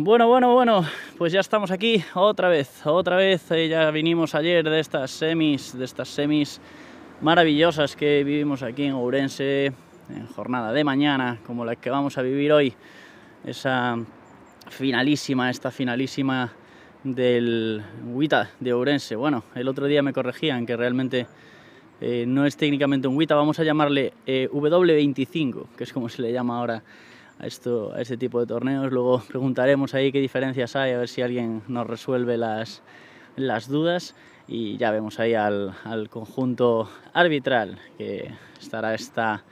Bueno, bueno, bueno, pues ya estamos aquí otra vez, otra vez. Eh, ya vinimos ayer de estas semis, de estas semis maravillosas que vivimos aquí en Ourense, en jornada de mañana, como la que vamos a vivir hoy. Esa finalísima, esta finalísima del WITA de Ourense. Bueno, el otro día me corregían que realmente eh, no es técnicamente un WITA, vamos a llamarle eh, W25, que es como se le llama ahora a, esto, a este tipo de torneos. Luego preguntaremos ahí qué diferencias hay, a ver si alguien nos resuelve las, las dudas. Y ya vemos ahí al, al conjunto arbitral que estará esta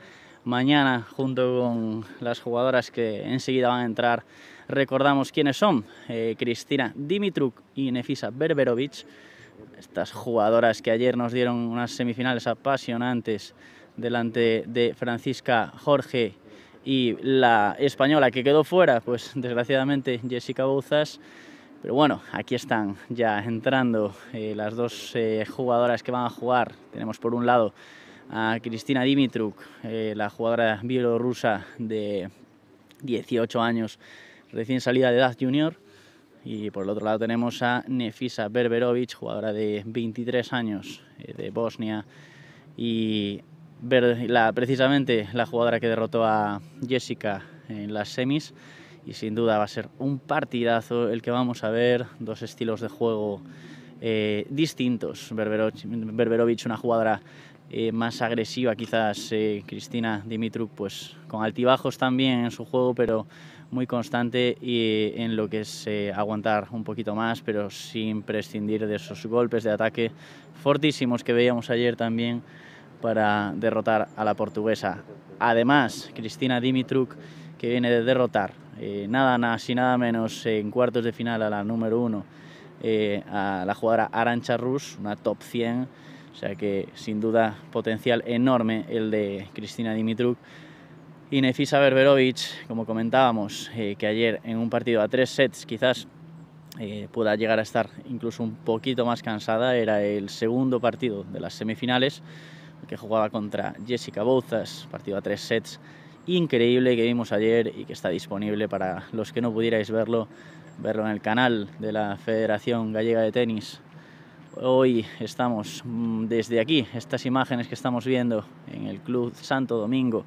mañana junto con las jugadoras que enseguida van a entrar. Recordamos quiénes son, eh, Cristina Dimitruk y Nefisa Berberovic, estas jugadoras que ayer nos dieron unas semifinales apasionantes delante de Francisca Jorge y la española que quedó fuera, pues desgraciadamente Jessica Bouzas. Pero bueno, aquí están ya entrando eh, las dos eh, jugadoras que van a jugar. Tenemos por un lado a Cristina Dimitruk, eh, la jugadora bielorrusa de 18 años, recién salida de edad junior. Y por el otro lado tenemos a Nefisa Berberovic, jugadora de 23 años de Bosnia y ver la, precisamente la jugadora que derrotó a Jessica en las semis y sin duda va a ser un partidazo el que vamos a ver, dos estilos de juego eh, distintos. Berberovic, una jugadora eh, más agresiva, quizás eh, Cristina Dimitruk, pues con altibajos también en su juego, pero muy constante y en lo que es aguantar un poquito más, pero sin prescindir de esos golpes de ataque fortísimos que veíamos ayer también para derrotar a la portuguesa. Además, Cristina Dimitruk, que viene de derrotar eh, nada más y nada menos en cuartos de final a la número uno, eh, a la jugadora Arancha Rus, una top 100, o sea que sin duda potencial enorme el de Cristina Dimitruk. Y Nefisa Berberovic, como comentábamos, eh, que ayer en un partido a tres sets quizás pueda llegar a estar incluso un poquito más cansada, era el segundo partido de las semifinales que jugaba contra Jessica Bouzas, partido a tres sets increíble que vimos ayer y que está disponible para los que no pudierais verlo, verlo en el canal de la Federación Gallega de Tenis. Hoy estamos mm, desde aquí, estas imágenes que estamos viendo en el Club Santo Domingo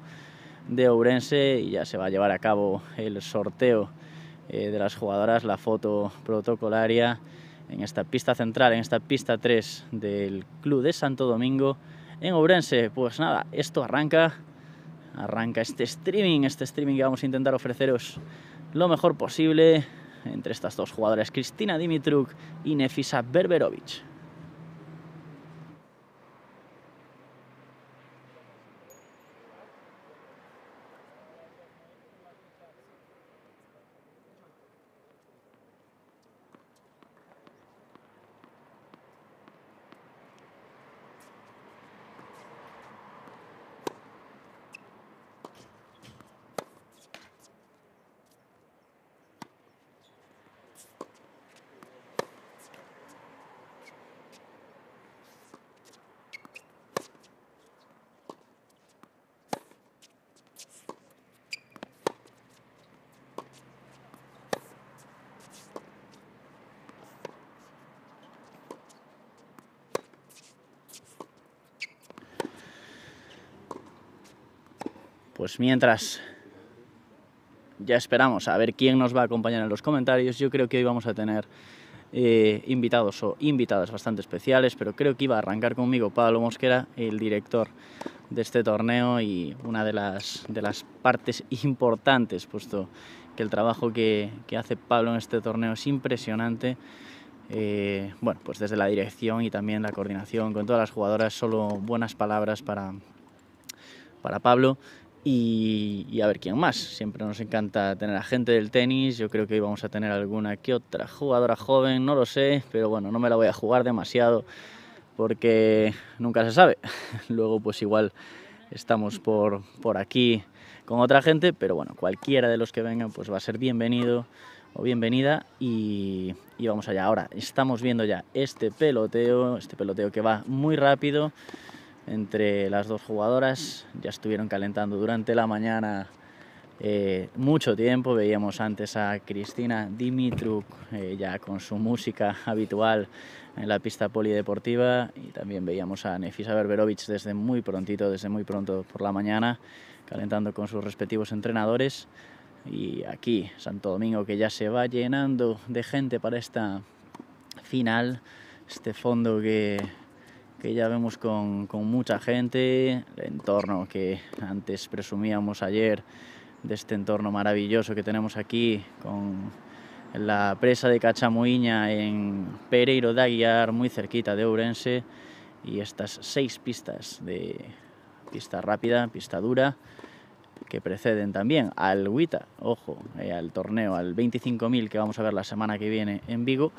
de Ourense y ya se va a llevar a cabo el sorteo eh, de las jugadoras, la foto protocolaria en esta pista central, en esta pista 3 del Club de Santo Domingo en Ourense. Pues nada, esto arranca, arranca este streaming, este streaming que vamos a intentar ofreceros lo mejor posible entre estas dos jugadoras, Cristina Dimitruk y Nefisa Berberovic. Pues mientras ya esperamos a ver quién nos va a acompañar en los comentarios, yo creo que hoy vamos a tener eh, invitados o invitadas bastante especiales, pero creo que iba a arrancar conmigo Pablo Mosquera, el director de este torneo y una de las, de las partes importantes, puesto que el trabajo que, que hace Pablo en este torneo es impresionante. Eh, bueno, pues desde la dirección y también la coordinación con todas las jugadoras, solo buenas palabras para, para Pablo. Y, a ver quién más. Siempre nos encanta tener a gente del tenis. Yo creo que hoy vamos a tener alguna que otra jugadora joven, no lo sé, pero bueno, no me la voy a jugar demasiado porque nunca se sabe. Luego, pues igual estamos por, por aquí con otra gente, pero bueno, cualquiera de los que vengan, pues va a ser bienvenido o bienvenida y, y vamos allá. Ahora estamos viendo ya este peloteo, este peloteo que va muy rápido entre las dos jugadoras. Ya estuvieron calentando durante la mañana eh, mucho tiempo. Veíamos antes a Cristina Dimitruk eh, ya con su música habitual en la pista polideportiva y también veíamos a Nefisa Berberovic desde muy prontito, desde muy pronto por la mañana, calentando con sus respectivos entrenadores. Y aquí, Santo Domingo, que ya se va llenando de gente para esta final, este fondo que, que ya vemos con, mucha gente, el entorno que antes presumíamos ayer de este entorno maravilloso que tenemos aquí con la presa de Cachamuiña en Pereiro de Aguiar, muy cerquita de Ourense, y estas seis pistas de pista rápida, pista dura, que preceden también al WITA, ojo, eh, al torneo, al 25.000 que vamos a ver la semana que viene en Vigo,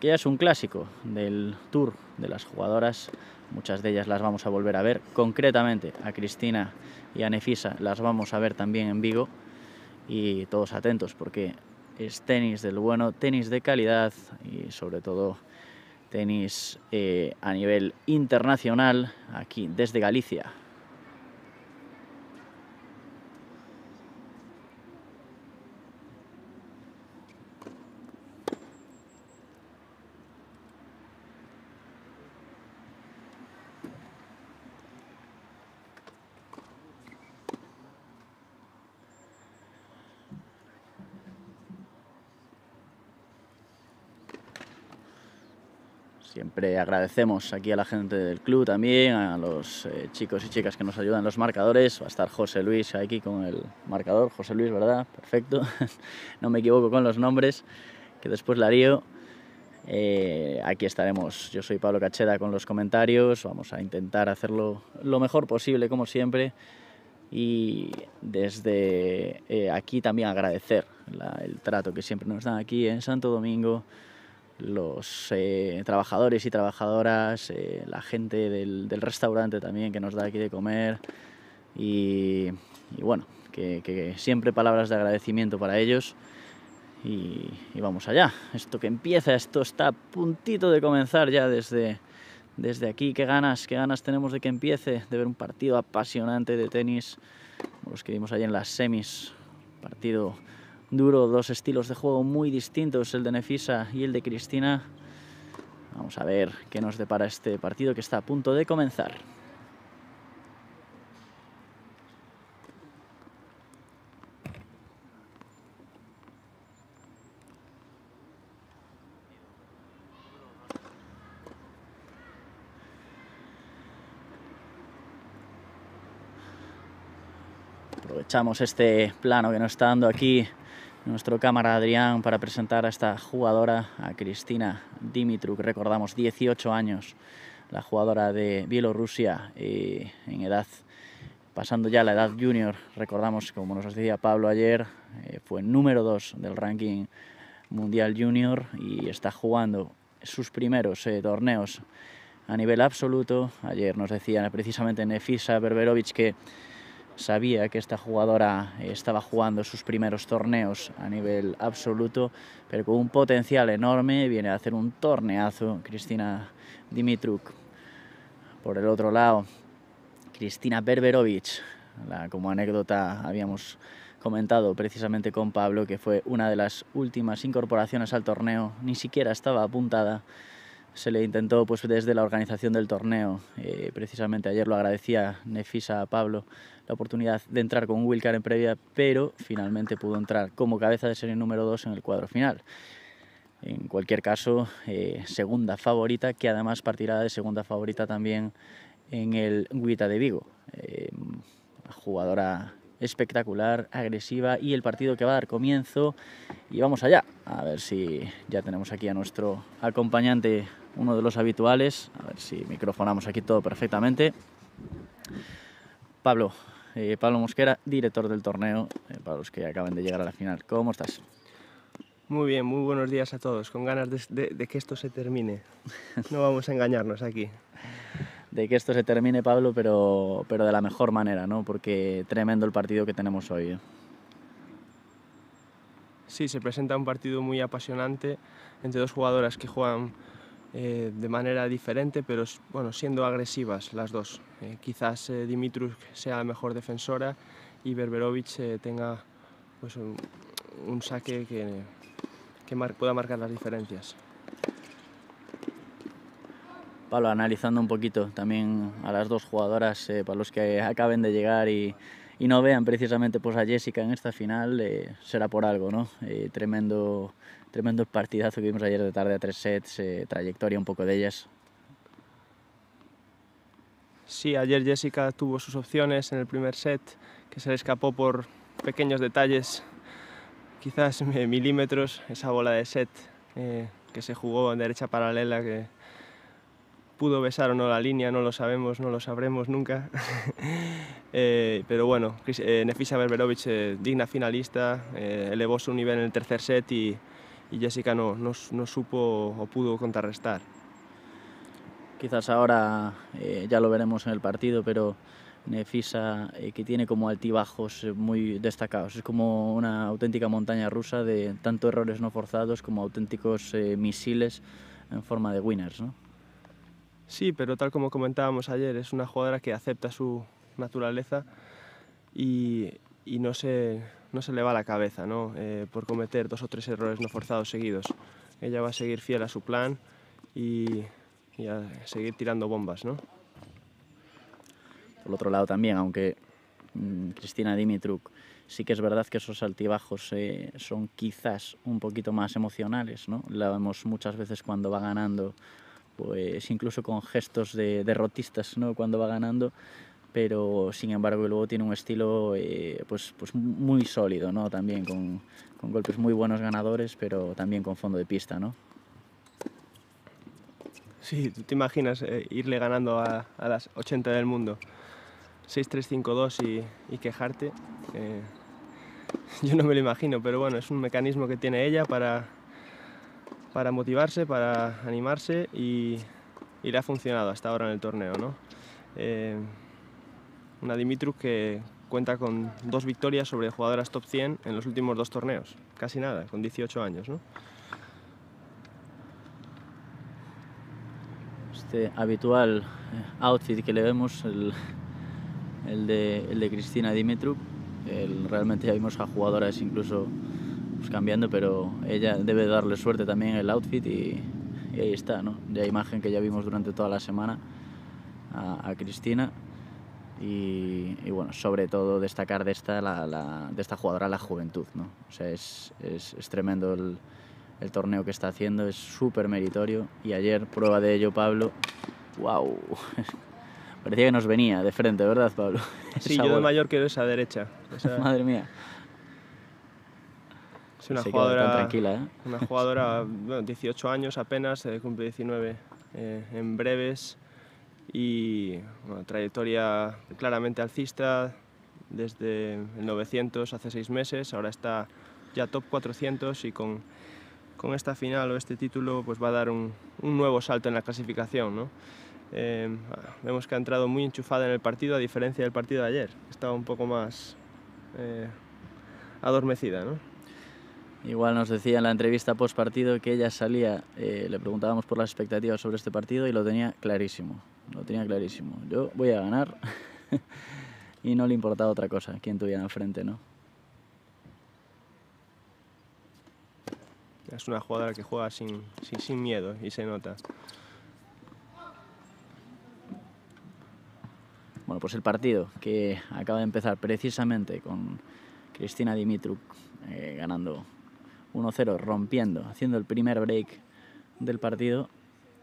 que ya es un clásico del Tour de las jugadoras, muchas de ellas las vamos a volver a ver, concretamente a Cristina y a Nefisa las vamos a ver también en Vigo. Y todos atentos porque es tenis del bueno, tenis de calidad y sobre todo tenis eh, a nivel internacional aquí desde Galicia. Siempre agradecemos aquí a la gente del club también, a los eh, chicos y chicas que nos ayudan en los marcadores. Va a estar José Luis aquí con el marcador. José Luis, ¿verdad? Perfecto. no me equivoco con los nombres, que después la haría. Eh, aquí estaremos. Yo soy Pablo Cacheda con los comentarios. Vamos a intentar hacerlo lo mejor posible, como siempre. Y desde eh, aquí también agradecer el trato que siempre nos dan aquí en Santo Domingo los eh, trabajadores y trabajadoras, eh, la gente del, restaurante también que nos da aquí de comer y, bueno, que, siempre palabras de agradecimiento para ellos y, vamos allá. Esto que empieza, esto está a puntito de comenzar ya desde, desde aquí. Qué ganas, qué ganas tenemos de que empiece, de ver un partido apasionante de tenis, como los que vimos allí en las semis, partido duro, dos estilos de juego muy distintos, el de Nefisa y el de Cristina. Vamos a ver qué nos depara este partido que está a punto de comenzar. Aprovechamos este plano que nos está dando aquí nuestro cámara Adrián para presentar a esta jugadora, a Cristina Dimitruk, recordamos 18 años, la jugadora de Bielorrusia eh, en edad, pasando ya la edad junior, recordamos como nos decía Pablo ayer, eh, fue número 2 del ranking mundial junior y está jugando sus primeros eh, torneos a nivel absoluto. Ayer nos decía precisamente Nefisa Berberovic que sabía que esta jugadora estaba jugando sus primeros torneos a nivel absoluto, pero con un potencial enorme, viene a hacer un torneazo Cristina Dimitruk. Por el otro lado, Cristina Berberovic, como anécdota habíamos comentado precisamente con Pablo, que fue una de las últimas incorporaciones al torneo, ni siquiera estaba apuntada se le intentó pues desde la organización del torneo, eh, precisamente ayer lo agradecía Nefisa a Pablo, la oportunidad de entrar con Wilcar en previa, pero finalmente pudo entrar como cabeza de serie número 2 en el cuadro final. En cualquier caso, eh, segunda favorita, que además partirá de segunda favorita también en el Guita de Vigo. Eh, jugadora espectacular, agresiva y el partido que va a dar comienzo. Y vamos allá, a ver si ya tenemos aquí a nuestro acompañante, uno de los habituales, a ver si microfonamos aquí todo perfectamente. Pablo, eh, Pablo Mosquera, director del torneo, eh, para los que acaban de llegar a la final. ¿Cómo estás? Muy bien, muy buenos días a todos, con ganas de, que esto se termine. No vamos a engañarnos aquí. De que esto se termine, Pablo, pero, pero de la mejor manera, ¿no? Porque tremendo el partido que tenemos hoy. ¿eh? Sí, se presenta un partido muy apasionante entre dos jugadoras que juegan eh, de manera diferente, pero bueno, siendo agresivas las dos. Eh, quizás eh, sea la mejor defensora y Berberovic eh, tenga pues, un, un saque que, que pueda marcar las diferencias. Pablo, analizando un poquito también a las dos jugadoras, para los que acaben de llegar y, y no vean precisamente pues, a Jessica en esta final, eh, será por algo, ¿no? Eh, tremendo, tremendo partidazo que vimos ayer de tarde a tres sets, eh, trayectoria un poco de ellas. Sí, ayer Jessica tuvo sus opciones en el primer set, que se le escapó por pequeños detalles, quizás milímetros, esa bola de set eh, que se jugó en derecha paralela, que pudo besar o no la línea, no lo sabemos, no lo sabremos nunca. Eh, pero bueno, eh, Nefisa Berberovic, eh, digna finalista, eh, elevó su nivel en el tercer set y, y Jessica no, no, no supo o pudo contrarrestar. Quizás ahora eh, ya lo veremos en el partido, pero Nefisa, eh, que tiene como altibajos muy destacados, es como una auténtica montaña rusa de tanto errores no forzados como auténticos misiles en forma de winners, ¿no? Sí, pero tal como comentábamos ayer, es una jugadora que acepta su naturaleza y, y no, se, no se le va la cabeza ¿no? Eh, por cometer dos o tres errores no forzados seguidos. Ella va a seguir fiel a su plan y, y a seguir tirando bombas. ¿no? Por otro lado también, aunque mm, Cristina Dimitruk sí que es verdad que esos altibajos eh, son quizás un poquito más emocionales, ¿no? La vemos muchas veces cuando va ganando, pues incluso con gestos de derrotistas, ¿no? Cuando va ganando, pero sin embargo luego tiene un estilo eh, pues, pues muy sólido, ¿no? También con, con golpes muy buenos ganadores, pero también con fondo de pista, ¿no? Sí, tú te imaginas eh, irle ganando a, a las 80 del mundo 6-3-5-2 y, quejarte. Eh, yo no me lo imagino, pero bueno, es un mecanismo que tiene ella para, para motivarse, para animarse y, y le ha funcionado hasta ahora en el torneo. ¿no? Una Dimitruk que cuenta con dos victorias sobre jugadoras top 100 en los últimos dos torneos, casi nada, con 18 años. ¿no? este habitual eh, outfit que le vemos, el, el, de, el de Cristina Dimitruk. El, realmente ya vimos a jugadoras incluso pues, cambiando, pero ella debe darle suerte también el outfit y, y ahí está, ¿no? Ya imagen que ya vimos durante toda la semana a Cristina. Y, y, bueno, sobre todo destacar de esta, la, la, de esta jugadora la juventud, ¿no? O sea, es, es, es tremendo el, el torneo que está haciendo, es súper meritorio y ayer, prueba de ello, Pablo, wow, parecía que nos venía de frente, ¿verdad, Pablo? Sí, yo de mayor quiero esa derecha. Esa... Madre mía. Es una Se jugadora, tan tranquila, ¿eh? una jugadora, bueno, 18 años apenas, cumple 19 eh, en breves y bueno, trayectoria claramente alcista desde el 900 hace seis meses, ahora está ya top 400 y con, con esta final o este título pues va a dar un, un nuevo salto en la clasificación. ¿no? Eh, vemos que ha entrado muy enchufada en el partido a diferencia del partido de ayer, estaba un poco más eh, adormecida. ¿no? Igual nos decía en la entrevista post partido que ella salía, eh, le preguntábamos por las expectativas sobre este partido y lo tenía clarísimo, lo tenía clarísimo. Yo voy a ganar y no le importaba otra cosa, quién tuviera enfrente, ¿no? Es una jugadora que juega sin, sin, sin miedo y se nota. Bueno, pues el partido que acaba de empezar precisamente con Cristina Dimitruk eh, ganando 1-0, rompiendo, haciendo el primer break del partido.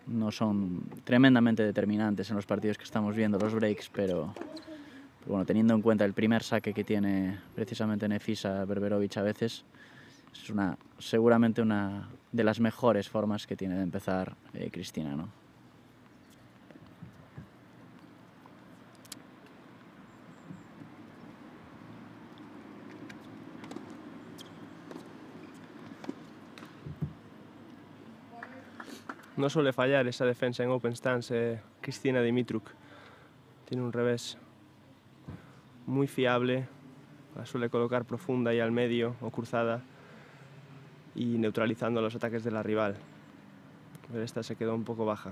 No son tremendamente determinantes en los partidos que estamos viendo los breaks, pero, bueno, teniendo en cuenta el primer saque que tiene precisamente Nefisa Berberovic a veces, es una, seguramente una de las mejores formas que tiene de empezar eh, Cristina, ¿no? No suele fallar esa defensa en open stance eh, Cristina Dimitruk. Tiene un revés muy fiable, la suele colocar profunda y al medio o cruzada y neutralizando los ataques de la rival. Pero esta se quedó un poco baja.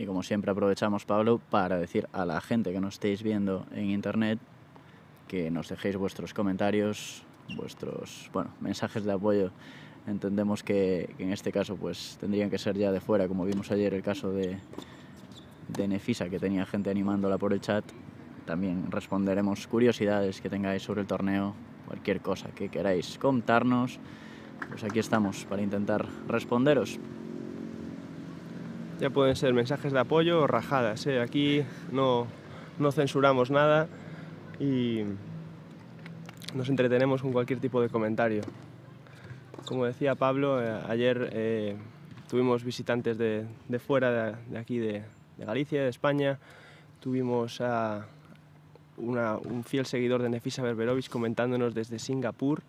Y como siempre aprovechamos, Pablo, para decir a la gente que nos estéis viendo en internet que nos dejéis vuestros comentarios, vuestros bueno, mensajes de apoyo. Entendemos que, que en este caso pues tendrían que ser ya de fuera, como vimos ayer el caso de, de Nefisa, que tenía gente animándola por el chat. También responderemos curiosidades que tengáis sobre el torneo, cualquier cosa que queráis contarnos. Pues aquí estamos para intentar responderos. Ya pueden ser mensajes de apoyo o rajadas. ¿eh? Aquí no, no censuramos nada y nos entretenemos con cualquier tipo de comentario. Como decía Pablo, eh, ayer eh, tuvimos visitantes de, de fuera, de, aquí de, de, Galicia, de España. Tuvimos a una, un fiel seguidor de Nefisa Berberovich comentándonos desde Singapur.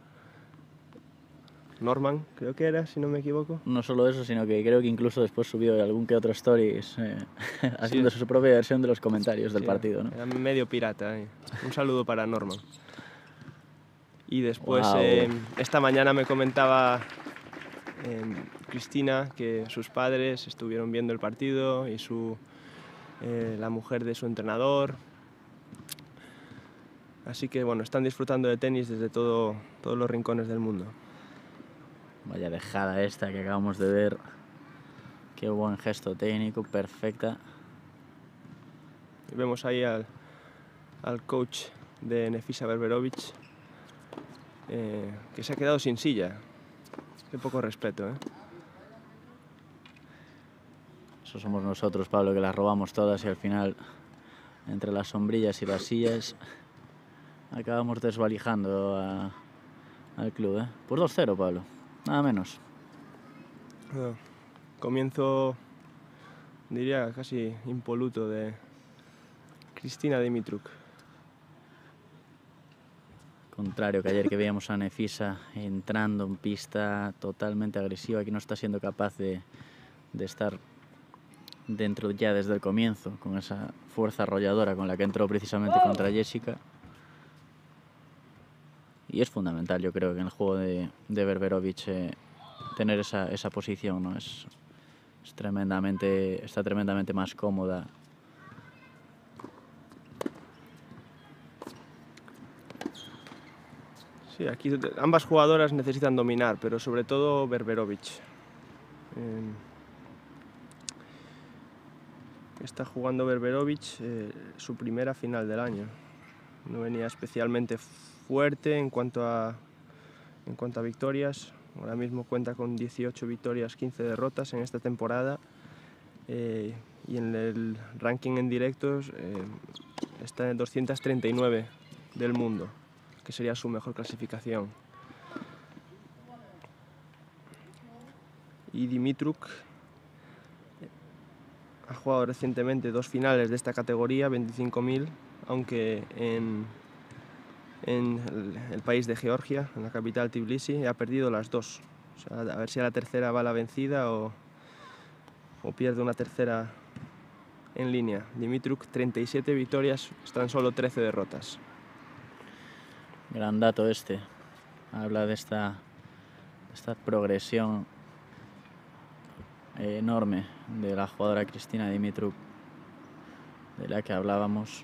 Norman, creo que era, si no me equivoco. No solo eso, sino que creo que incluso después subió algún que otro stories eh, haciendo sí. su propia versión de los comentarios del partido. ¿no? Era medio pirata. Eh. Un saludo para Norman. Y después, Wow. eh, esta mañana me comentaba Cristina que sus padres estuvieron viendo el partido y su, la mujer de su entrenador. Así que bueno, están disfrutando de tenis desde todo, todos los rincones del mundo. Vaya dejada esta que acabamos de ver. Qué buen gesto técnico, perfecta. Y vemos ahí al, al coach de Nefisa Berberovich eh, que se ha quedado sin silla. Qué poco respeto, ¿eh? Eso somos nosotros, Pablo, que las robamos todas y al final, entre las sombrillas y las sillas, acabamos desvalijando a- al club. ¿eh? Por 2-0, Pablo. Nada menos. Comienzo, diría, casi impoluto de Cristina Dimitruk. Contrario que ayer que veíamos a Nefisa entrando en pista totalmente agresiva, aquí no está siendo capaz de, de estar dentro ya desde el comienzo, con esa fuerza arrolladora con la que entró precisamente contra Jessica. Y es fundamental, yo creo, que en el juego de, de Berberovich eh, tener esa, esa posición, ¿no? Es, tremendamente, está tremendamente más cómoda Sí, aquí ambas jugadoras necesitan dominar, pero sobre todo Berberovich. Eh, está jugando Berberovich eh, su primera final del año. No venía especialmente fuerte en cuanto a, en cuanto a victorias. Ahora mismo cuenta con 18 victorias, 15 derrotas en esta temporada. Eh, y en el ranking en directos eh, está en 239 del mundo que sería su mejor clasificación. Y Dimitruk ha jugado recientemente dos finales de esta categoría, 25.000, aunque en, en el, país de Georgia, en la capital Tbilisi, ha perdido las dos. A ver si a la tercera va la vencida o, o pierde una tercera en línea. Dimitruk, 37 victorias, están solo 13 derrotas. Gran dato este. Habla de esta, de esta progresión enorme de la jugadora Cristina Dimitruk, de la que hablábamos.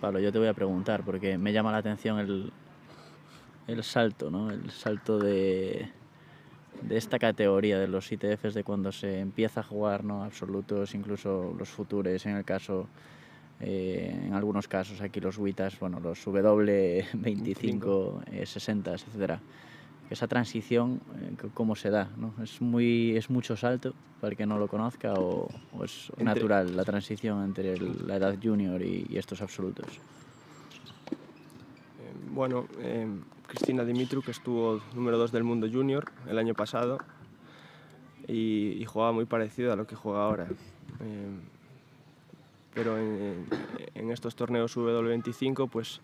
Pablo, yo te voy a preguntar porque me llama la atención el, el salto, ¿no? El salto de, de esta categoría de los ITFs de cuando se empieza a jugar ¿no? absolutos, incluso los futures en el caso, eh, en algunos casos aquí los WITAs, bueno, los W25, eh, 60, etcétera. Esa transición, eh, ¿cómo se da? ¿no? ¿Es, muy, ¿Es mucho salto para el que no lo conozca o, o es Entre- natural la transición entre el- la edad junior y, y estos absolutos? Eh, Bueno, eh, Cristina Dimitruk estuvo número 2 del mundo junior el año pasado y, y jugaba muy parecido a lo que juega ahora. Eh, pero en, en estos torneos W25 pues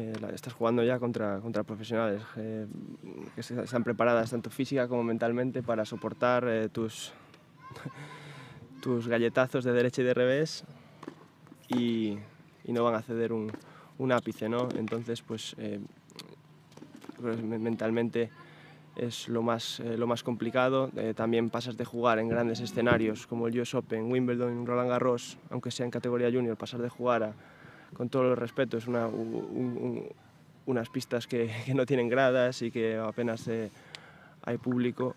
eh, estás jugando ya contra, contra profesionales eh, que están preparadas tanto física como mentalmente para soportar eh, tus, tus galletazos de derecha y de revés y, y no van a ceder un, un ápice, ¿no? Entonces, pues eh, mentalmente es lo más, lo más complicado. también pasas de jugar en grandes escenarios como el US Open, Wimbledon, Roland Garros, aunque sea en categoría junior, pasar de jugar a, con todo el respeto, es una, unas pistas que, que, no tienen gradas y que apenas hay público,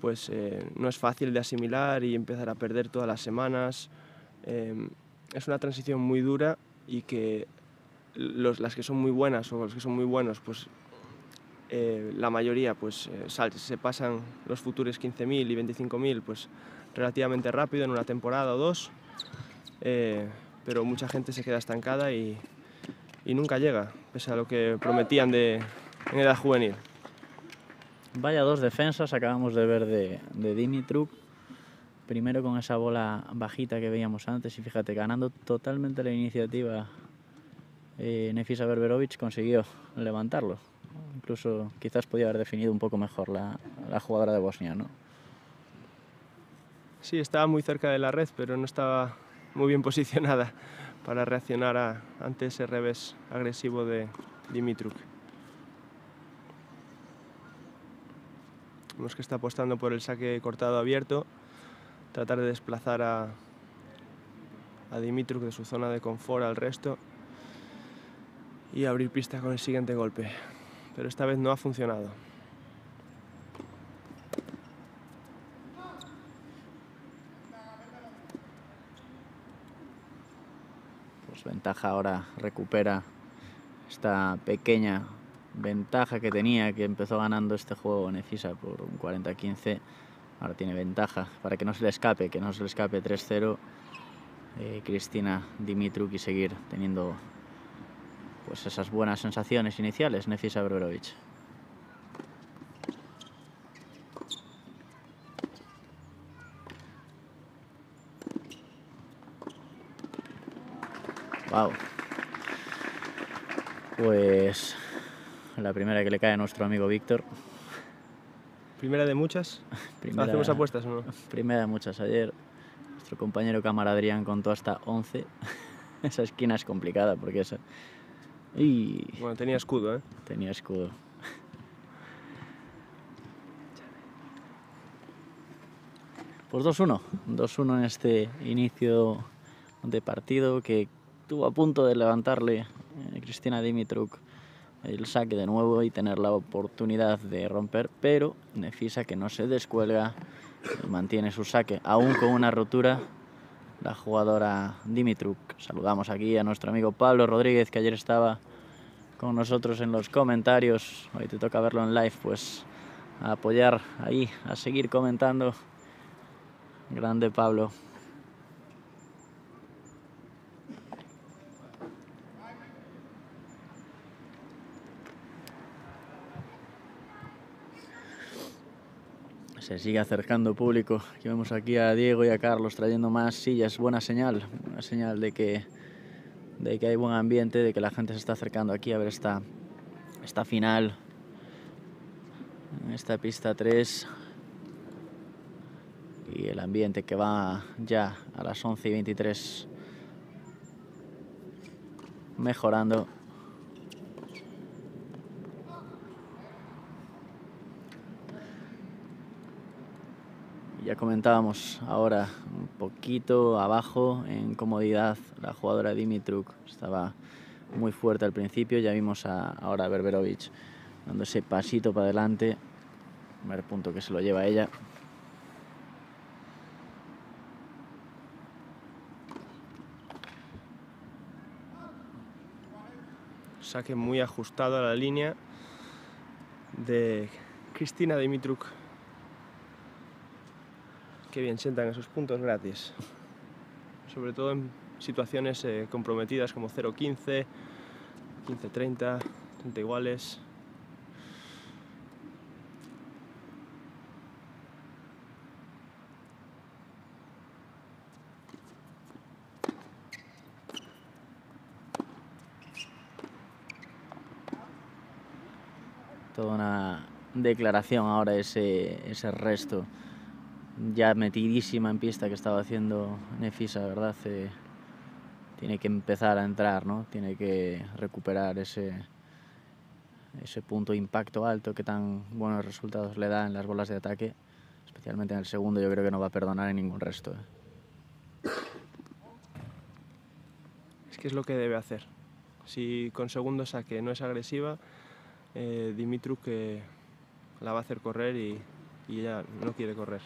pues no es fácil de asimilar y empezar a perder todas las semanas. Em, es una transición muy dura y que los, las que son muy buenas o los que son muy buenos, pues eh, la mayoría pues eh, se pasan los futuros 15.000 y 25.000 pues relativamente rápido en una temporada o dos, eh, pero mucha gente se queda estancada y, y, nunca llega, pese a lo que prometían de, en edad juvenil. Vaya dos defensas acabamos de ver de, de Dimitruk primero con esa bola bajita que veíamos antes y fíjate, ganando totalmente la iniciativa, eh, Nefisa Berberovic consiguió levantarlo. Incluso quizás podía haber definido un poco mejor la, la jugadora de Bosnia, ¿no? Sí, estaba muy cerca de la red, pero no estaba muy bien posicionada para reaccionar a, ante ese revés agresivo de Dimitruk. Vemos que está apostando por el saque cortado abierto tratar de desplazar a, a Dimitruk de su zona de confort al resto y abrir pista con el siguiente golpe. Pero esta vez no ha funcionado. Pues ventaja ahora recupera esta pequeña ventaja que tenía, que empezó ganando este juego Nefisa por un 40-15 Ahora tiene ventaja para que no se le escape, que no se le escape 3-0 eh, Cristina Dimitruk y seguir teniendo pues esas buenas sensaciones iniciales, Nefisa Berberovic. Wow. Pues la primera que le cae a nuestro amigo Víctor. ¿Primera de muchas? ¿Hacemos apuestas o no? Primera de muchas. Ayer nuestro compañero cámara Adrián contó hasta 11. esa esquina es complicada porque esa... Y... Bueno, tenía escudo, ¿eh? Tenía escudo. Pues 2-1. 2-1 en este inicio de partido que tuvo a punto de levantarle eh, Cristina Dimitruk el saque de nuevo y tener la oportunidad de romper, pero Nefisa que no se descuelga, mantiene su saque, aún con una rotura. La jugadora Dimitruk. Saludamos aquí a nuestro amigo Pablo Rodríguez, que ayer estaba con nosotros en los comentarios. Hoy te toca verlo en live, pues a apoyar ahí, a seguir comentando. Grande Pablo. Se sigue acercando público. Aquí vemos aquí a Diego y a Carlos trayendo más sillas. Buena señal, una señal de que, de que hay buen ambiente, de que la gente se está acercando aquí a ver esta, esta final. Esta pista 3. Y el ambiente que va ya a las 11 y 23 mejorando. Ya comentábamos ahora un poquito abajo en comodidad la jugadora Dimitruk. Estaba muy fuerte al principio, ya vimos a, ahora a Berberovic dando ese pasito para adelante, primer punto que se lo lleva ella. Saque muy ajustado a la línea de Cristina Dimitruk qué bien sientan esos puntos gratis. Sobre todo en situaciones eh, comprometidas como 0-15, 15-30, 30 iguales. Toda una declaración ahora ese, ese resto ya metidísima en pista que estaba haciendo Nefisa, ¿verdad? Eh, tiene que empezar a entrar, ¿no? Tiene que recuperar ese, ese punto de impacto alto que tan buenos resultados le da en las bolas de ataque, especialmente en el segundo, yo creo que no va a perdonar en ningún resto. ¿eh? Es que es lo que debe hacer. Si con segundo saque no es agresiva, eh, Dimitruk que la va a hacer correr y, y ella no quiere correr.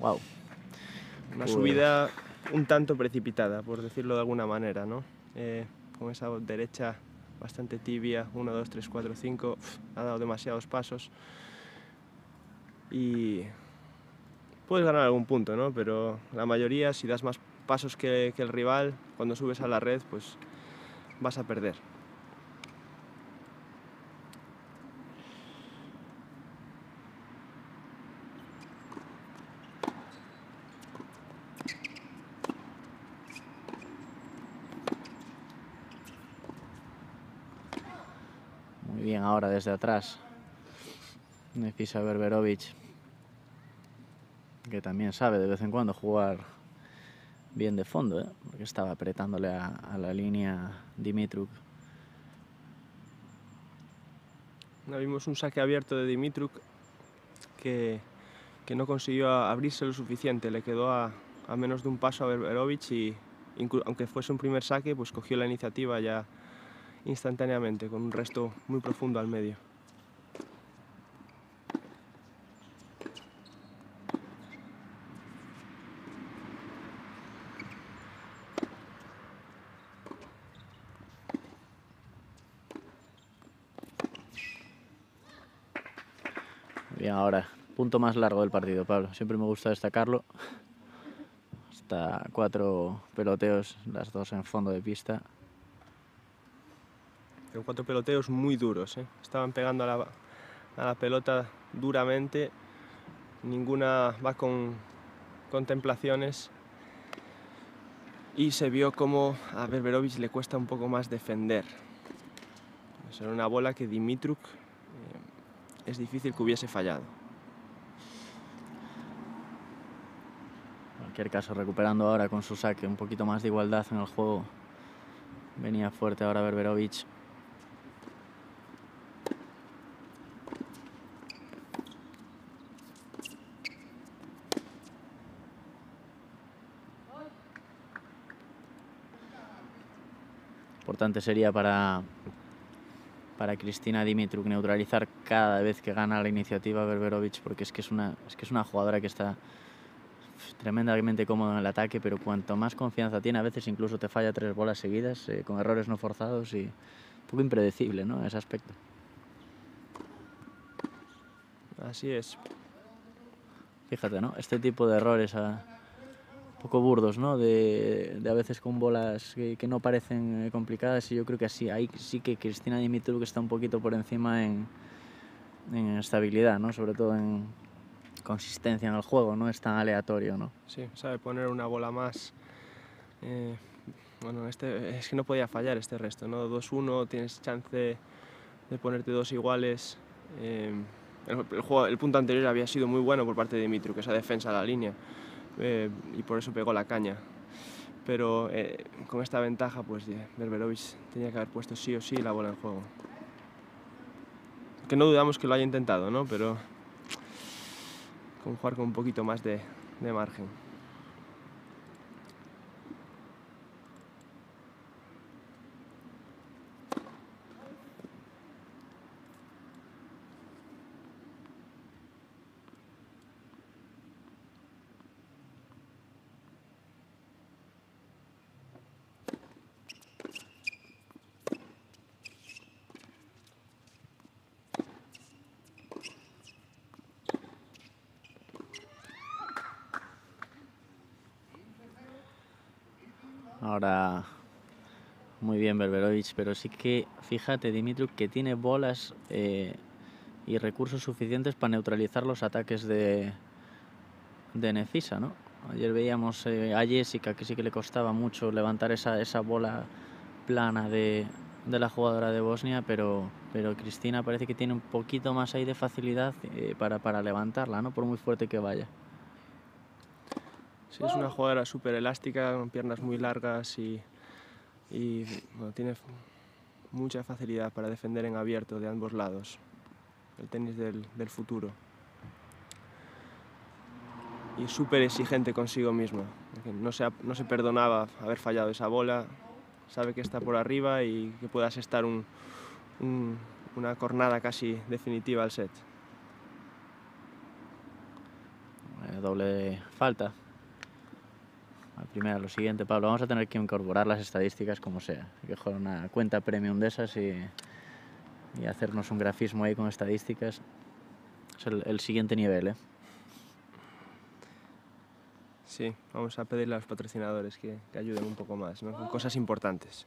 Wow. Una subida un tanto precipitada, por decirlo de alguna manera, ¿no? Eh, con esa derecha bastante tibia, 1, 2, 3, 4, 5, ha dado demasiados pasos. Y puedes ganar algún punto, ¿no? Pero la mayoría, si das más pasos que, que el rival, cuando subes a la red, pues vas a perder. Muy bien ahora desde atrás. Nefisa Berberovic, que también sabe de vez en cuando jugar bien de fondo, ¿eh? porque estaba apretándole a, a la línea Dimitruk. Vimos un saque abierto de Dimitruk que, que no consiguió abrirse lo suficiente, le quedó a, a menos de un paso a Berberovic y aunque fuese un primer saque, pues cogió la iniciativa ya instantáneamente, con un resto muy profundo al medio. Bien, ahora, punto más largo del partido, Pablo. Siempre me gusta destacarlo. Hasta cuatro peloteos, las dos en fondo de pista. Pero cuatro peloteos muy duros, ¿eh? estaban pegando a la, pelota duramente, ninguna va con contemplaciones y se vio como a Berberovic le cuesta un poco más defender. Es una bola que Dimitruk eh, es difícil que hubiese fallado. En cualquier caso, recuperando ahora con su saque un poquito más de igualdad en el juego. Venía fuerte ahora Berberovic. Importante sería para, para Cristina Dimitruk neutralizar cada vez que gana la iniciativa Berberovic, porque es que es una, es que es una jugadora que está tremendamente cómoda en el ataque, pero cuanto más confianza tiene, a veces incluso te falla tres bolas seguidas, eh, con errores no forzados y un poco impredecible ¿no? ese aspecto. Así es. Fíjate, ¿no? Este tipo de errores a, poco burdos, ¿no? De, de a veces con bolas que, que no parecen eh, complicadas y yo creo que así, ahí sí que Cristina Dimitruk está un poquito por encima en, en estabilidad, ¿no? Sobre todo en consistencia en el juego, no es tan aleatorio, ¿no? Sí, sabe poner una bola más. Eh, bueno, este, es que no podía fallar este resto, ¿no? 2-1, tienes chance de ponerte dos iguales. eh, el, el juego- el punto anterior había sido muy bueno por parte de Dimitru, que esa defensa a la línea, eh, y por eso pegó la caña. Pero eh, con esta ventaja, pues Berberovic tenía que haber puesto sí o sí la bola en juego. Que no dudamos que lo haya intentado, ¿no? Pero con jugar con un poquito más de margen. Ahora muy pero sí que fíjate Dimitruk que tiene bolas eh, y recursos suficientes para neutralizar los ataques de, de Nefisa, ¿no? Ayer veíamos eh, a Jessica que sí que le costaba mucho levantar esa, esa bola plana de, de la jugadora de Bosnia, pero, pero Cristina parece que tiene un poquito más ahí de facilidad eh, para, para levantarla, ¿no? Por muy fuerte que vaya. Sí, es una jugadora súper elástica, con piernas muy largas y, y tiene mucha facilidad para defender en abierto de ambos lados. El tenis del, del futuro. Y súper exigente consigo misma. que No se, no se perdonaba haber fallado esa bola. Sabe que está por arriba y que puedas estar un, un- una cornada casi definitiva al set. Eh, doble falta. La primera, lo siguiente, Pablo, vamos a tener que incorporar las estadísticas como sea. Hay que coger una cuenta premium de esas y, y hacernos un grafismo ahí con estadísticas. Es el, el siguiente nivel, ¿eh? Sí, vamos a pedirle a los patrocinadores que, que ayuden un poco más, ¿no? con cosas importantes.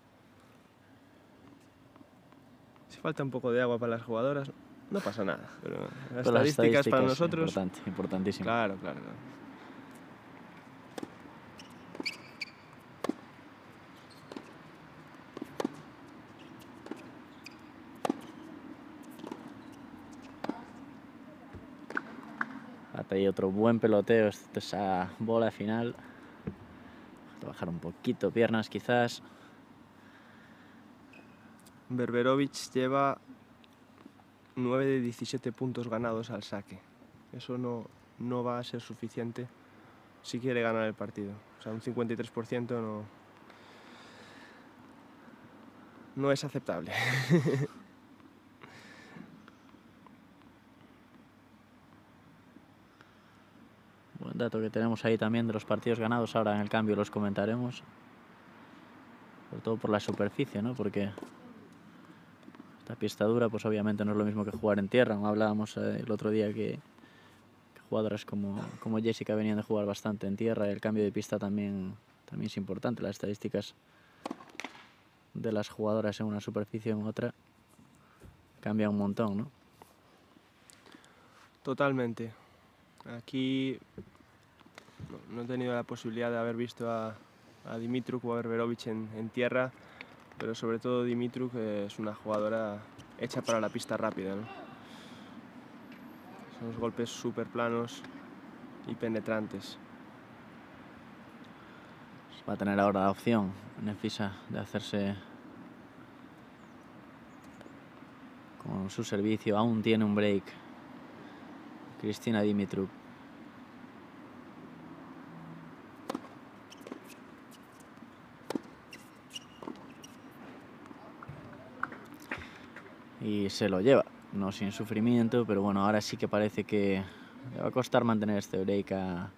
Si falta un poco de agua para las jugadoras, no pasa nada. Pero las Pero las estadísticas, para nosotros, Importante, importantísimo. claro, claro. claro. Hasta ahí otro buen peloteo, esa bola final. Bajar un poquito piernas quizás. Berberovic lleva 9 de 17 puntos ganados al saque. Eso no, no va a ser suficiente si quiere ganar el partido. O sea, un 53% no, no es aceptable. dato que tenemos ahí también de los partidos ganados. Ahora en el cambio los comentaremos. Sobre todo por la superficie, ¿no? Porque esta pista dura, pues obviamente no es lo mismo que jugar en tierra. Hablábamos eh, el otro día que, que jugadoras como, como Jessica venían de jugar bastante en tierra. Y el cambio de pista también, también es importante. Las estadísticas de las jugadoras en una superficie o en otra cambian un montón, ¿no? Totalmente. Aquí no, he tenido la posibilidad de haber visto a, Dimitruk o a Berberovic en, en tierra, pero sobre todo Dimitruk eh, es una jugadora hecha para la pista rápida. Son unos golpes súper planos y penetrantes. Va a tener ahora la opción, Nefisa, de hacerse con su servicio. Aún tiene un break. Cristina Dimitruk. Y se lo lleva, no sin sufrimiento, pero bueno, ahora sí que parece que le va a costar mantener este break a,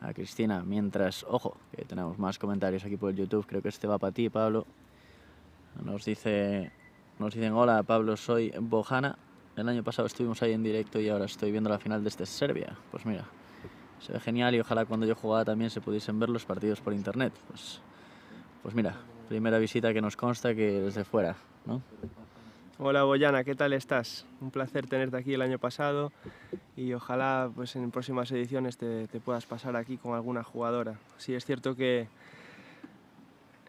a Cristina. Mientras, ojo, que tenemos más comentarios aquí por el YouTube. Creo que este va para ti, Pablo. Nos dice, nos dicen hola, Pablo, soy Bojana. El año pasado estuvimos ahí en directo y ahora estoy viendo la final desde Serbia. Pues mira, se ve genial y ojalá cuando yo jugaba también se pudiesen ver los partidos por internet. Pues, pues mira, primera visita que nos consta que desde fuera, ¿no? Hola Boyana, ¿qué tal estás? Un placer tenerte aquí el año pasado y ojalá pues en próximas ediciones te, puedas pasar aquí con alguna jugadora. Sí, es cierto que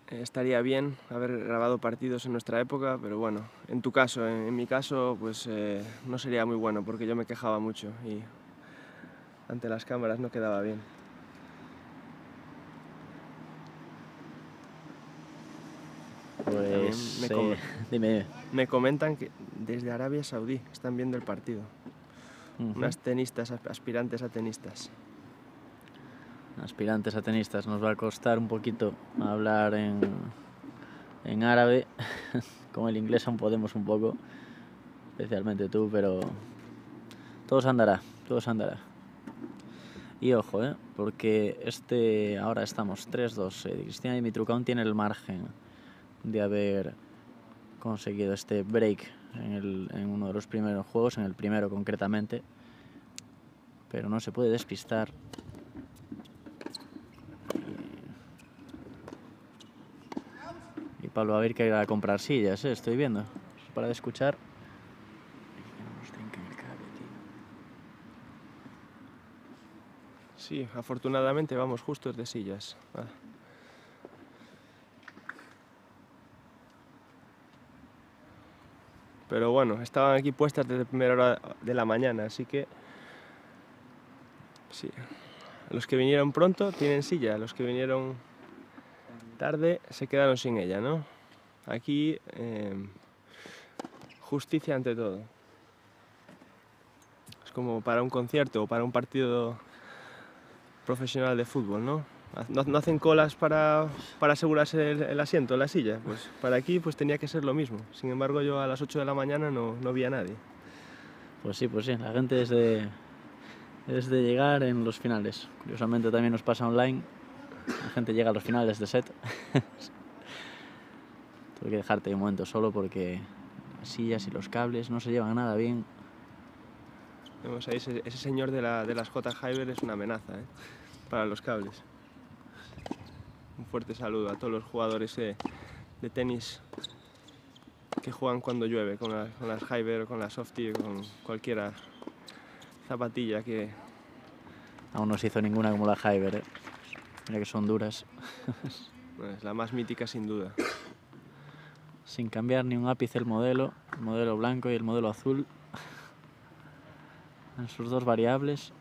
eh, estaría bien haber grabado partidos en nuestra época, pero bueno, en tu caso, en, en mi caso, pues eh, no sería muy bueno porque yo me quejaba mucho y ante las cámaras no quedaba bien. Pues me dime, comentan que desde Arabia Saudí están viendo el partido. Unas tenistas, asp- aspirantes a tenistas. aspirantes a tenistas. Nos va a costar un poquito hablar en, en árabe. Con el inglés aún podemos un poco, especialmente tú, pero todo se andará, todo se andará. Y ojo, ¿eh? porque este ahora estamos 3-2. eh, Cristina Dimitruk aún tiene el margen de haber conseguido este break en, uno de los primeros juegos, en el primero concretamente. Pero no se puede despistar Y Pablo va a haber que ir a comprar sillas, ¿eh? estoy viendo. Para de escuchar. Sí, afortunadamente vamos justos de sillas. Ah. Pero bueno, estaban aquí puestas desde primera hora de la mañana, así que sí, los que vinieron pronto tienen silla, los que vinieron tarde se quedaron sin ella, ¿no? Aquí em, justicia ante todo. Es como para un concierto o para un partido profesional de fútbol, ¿no? No, hacen colas para, para asegurarse el, asiento, la silla. Pues para aquí pues tenía que ser lo mismo. Sin embargo, yo a las 8 de la mañana no, no vi a nadie. Pues sí, pues sí, la gente es de, es de llegar en los finales. Curiosamente también nos pasa online. La gente llega a los finales de set. Tuve que dejarte un momento solo porque las sillas y los cables no se llevan nada bien. Vemos ahí ese, señor de, la, de las J. Hyber es una amenaza ¿eh? para los cables un fuerte saludo a todos los jugadores de, tenis que juegan cuando llueve, con, las Hyber, con las Softy, con cualquiera zapatilla que... Aún no se hizo ninguna como la Hyber, ¿eh? mira que son duras. es la más mítica sin duda. Sin cambiar ni un ápice el modelo, el modelo blanco y el modelo azul, en sus dos variables.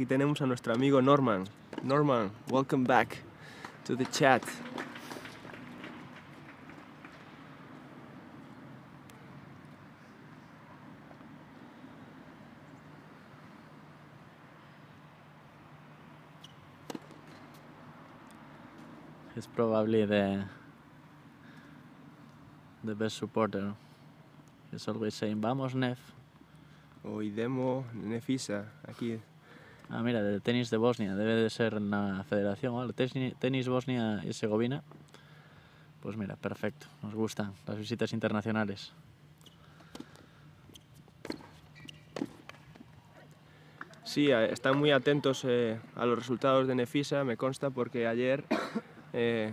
Aquí tenemos a nuestro amigo Norman. Norman, welcome back to the chat. He's probably the the best supporter. He's always saying, "Vamos, Nef." O Idemo Nefisa, aquí Ah, mira, de tenis de Bosnia, debe de ser una federación, ¿vale? Tenis Bosnia y Herzegovina. Pues mira, perfecto, nos gustan las visitas internacionales. Sí, están muy atentos eh, a los resultados de Nefisa, me consta, porque ayer eh,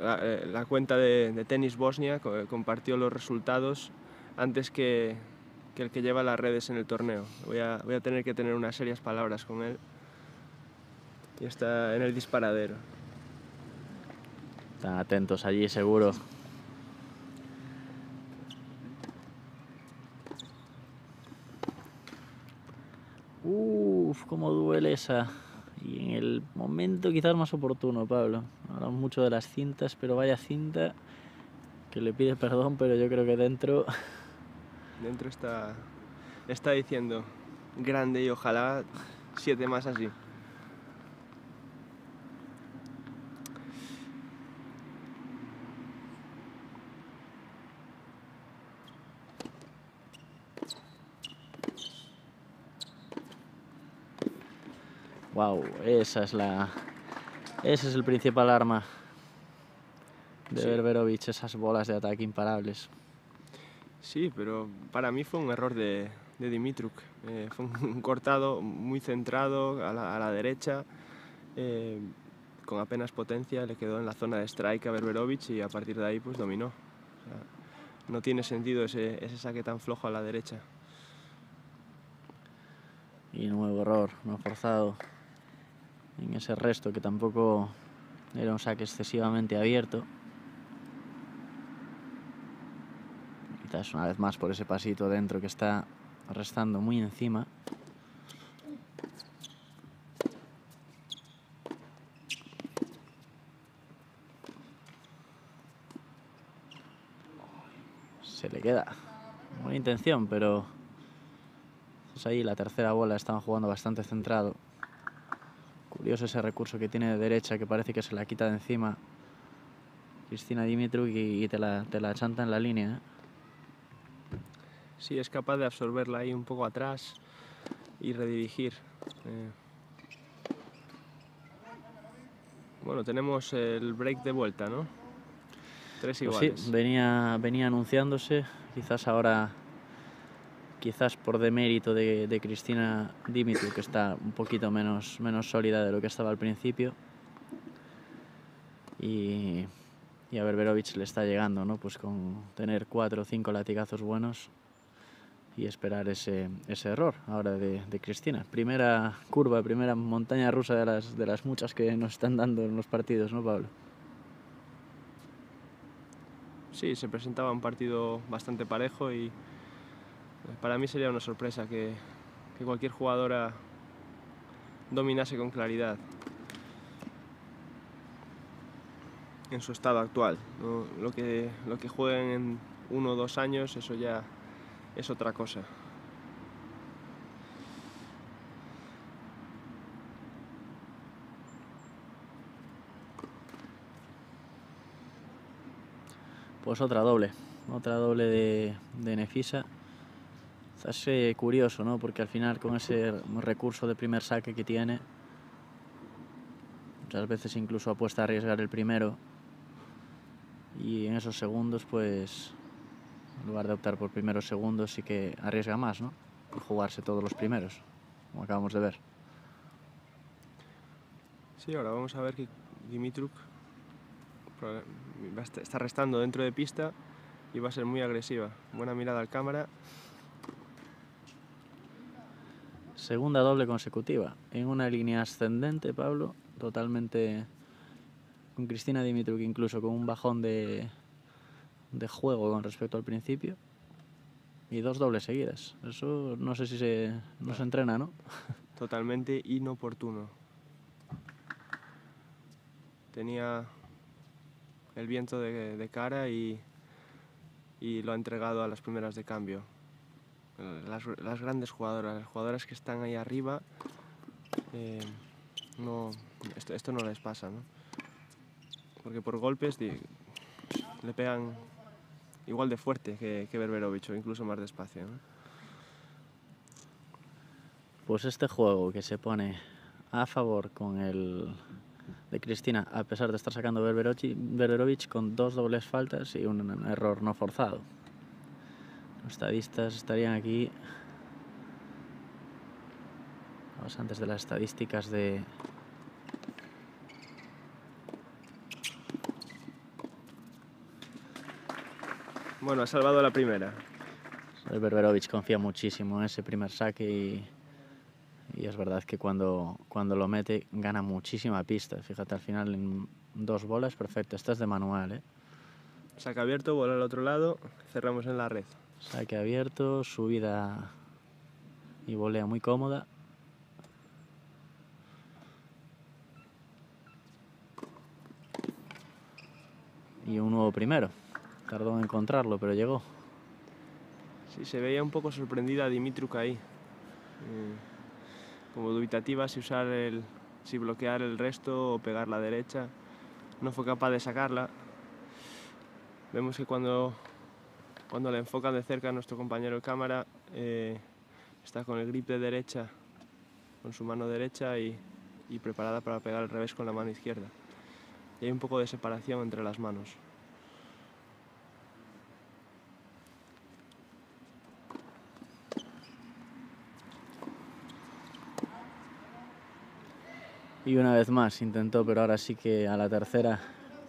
eh, la, cuenta de, Tenis Bosnia compartió los resultados antes que, que el que lleva las redes en el torneo. Voy a, voy a tener que tener unas serias palabras con él. Y está en el disparadero. Están atentos allí, seguro. Uf, cómo duele esa. Y en el momento quizás más oportuno, Pablo. Hablamos mucho de las cintas, pero vaya cinta que le pide perdón, pero yo creo que dentro Dentro está, está diciendo grande y ojalá siete más así. Wow, esa es la. Ese es el principal arma de sí. Berberovich, esas bolas de ataque imparables. Sí, pero para mí fue un error de, Dimitruk. Eh, fue un cortado muy centrado a la, derecha, eh, con apenas potencia, le quedó en la zona de strike a Berberovic y a partir de ahí pues dominó. No tiene sentido ese, ese saque tan flojo a la derecha. Y nuevo error, no forzado en ese resto que tampoco era un saque excesivamente abierto. Quizás una vez más por ese pasito dentro que está restando muy encima. Se le queda. Buena intención, pero pues ahí la tercera bola estaban jugando bastante centrado. Curioso ese recurso que tiene de derecha que parece que se la quita de encima Cristina Dimitru y, te, la, te la chanta en la línea. Sí es capaz de absorberla ahí un poco atrás y redirigir. Eh, bueno, tenemos el break de vuelta, ¿no? Tres pues iguales. sí, venía, venía anunciándose, quizás ahora, quizás por demérito de, de Cristina Dimitru, que está un poquito menos, menos sólida de lo que estaba al principio. Y, y a Berberovich le está llegando, ¿no? Pues con tener cuatro o cinco latigazos buenos, y esperar ese, ese error ahora de, de, Cristina. Primera curva, primera montaña rusa de las, de las muchas que nos están dando en los partidos, ¿no, Pablo? Sí, se presentaba un partido bastante parejo y, Para mí sería una sorpresa que, que cualquier jugadora dominase con claridad en su estado actual. Lo, que, lo que jueguen en uno o dos años, eso ya es otra cosa. Pues otra doble, otra doble de, de Nefisa. Eh, curioso, ¿no? Porque al final con ese recurso de primer saque que tiene, muchas veces incluso apuesta a arriesgar el primero y en esos segundos, pues, en lugar de optar por primeros segundos, sí que arriesga más, ¿no? Y jugarse todos los primeros, como acabamos de ver. Sí, ahora vamos a ver que Dimitruk está restando dentro de pista y va a ser muy agresiva. Buena mirada al cámara. Segunda doble consecutiva, en una línea ascendente, Pablo, totalmente con Cristina Dimitruk, incluso con un bajón de, de juego con respecto al principio. Y dos dobles seguidas. Eso no sé si se, no se entrena, ¿no? totalmente inoportuno. Tenía el viento de, de cara y, y lo ha entregado a las primeras de cambio. Las, las grandes jugadoras, las jugadoras que están ahí arriba, eh, no, esto, esto no les pasa, ¿no? Porque por golpes le pegan igual de fuerte que, que Berberovich o incluso más despacio. Pues este juego que se pone a favor con el de Cristina, a pesar de estar sacando Berberovich con dos dobles faltas y un error no forzado. Los estadistas estarían aquí. Vamos antes de las estadísticas de. Bueno, ha salvado la primera. El Berberovich confía muchísimo en ese primer saque y, y es verdad que cuando, cuando lo mete gana muchísima pista. Fíjate, al final en dos bolas, perfecto. Esta es de manual, ¿eh? Saca abierto, bola al otro lado, cerramos en la red. Saque abierto, subida y volea muy cómoda. Y un nuevo primero. Tardó en encontrarlo, pero llegó. Sí, se veía un poco sorprendida Dimitruk ahí. Eh, como dubitativa si usar el, si bloquear el resto o pegar la derecha. No fue capaz de sacarla. Vemos que cuando, cuando le enfocan de cerca nuestro compañero de cámara, eh, está con el grip de derecha, con su mano derecha y, y preparada para pegar al revés con la mano izquierda. Y hay un poco de separación entre las manos. Y una vez más intentó, pero ahora sí que a la tercera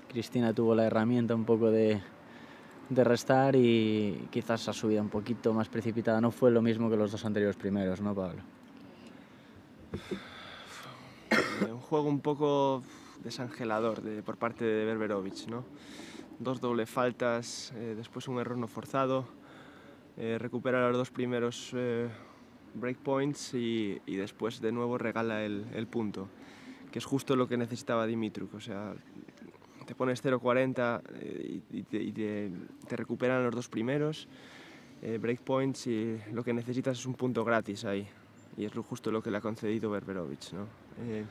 Cristina tuvo la herramienta un poco de, de restar y quizás a subida un poquito más precipitada. No fue lo mismo que los dos anteriores primeros, ¿no, Pablo? Eh, un juego un poco desangelador de- por parte de Berberovich, ¿no? Dos doble faltas, eh, después un error no forzado, eh, recupera los dos primeros eh, breakpoints y, después de nuevo regala el punto, que es justo lo que necesitaba Dimitruk, o sea, te pones 0.40 eh, y, te, y te- te recuperan los dos primeros eh, breakpoints y lo que necesitas es un punto gratis ahí. Y es justo lo que le ha concedido Berberovich. ¿no? Eh,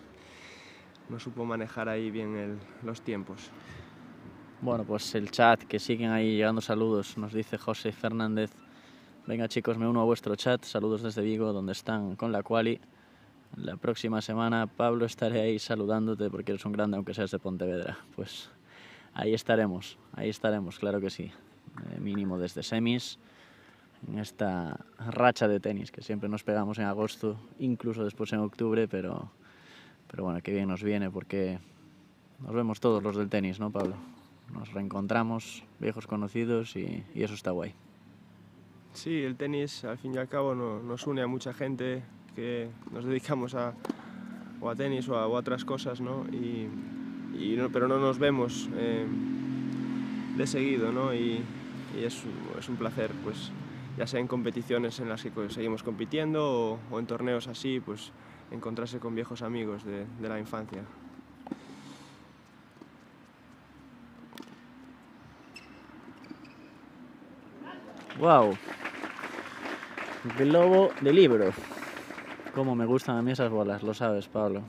no supo manejar ahí bien el- los tiempos. Bueno, pues el chat, que siguen ahí llegando saludos, nos dice José Fernández. Venga chicos, me uno a vuestro chat. Saludos desde Vigo, donde están con la quali. La próxima semana, Pablo, estaré ahí saludándote porque eres un grande, aunque seas de Pontevedra. Pues ahí estaremos, ahí estaremos, claro que sí. Eh, mínimo desde semis, en esta racha de tenis que siempre nos pegamos en agosto, incluso después en octubre, pero, pero bueno, que bien nos viene porque nos vemos todos los del tenis, ¿no, Pablo? Nos reencontramos, viejos conocidos y, eso está guay. Sí, el tenis al fin y al cabo no- nos une a mucha gente que nos dedicamos a, o a tenis o a, otras cosas, ¿no? Y, pero no nos vemos eh, de seguido, ¿no? Y, es, un- placer pues, ya sea en competiciones en las que seguimos compitiendo o, en torneos así, pues encontrarse con viejos amigos de, de la infancia. ¡Wow! Globo de libro. Cómo me gustan a mí esas bolas, lo sabes, Pablo.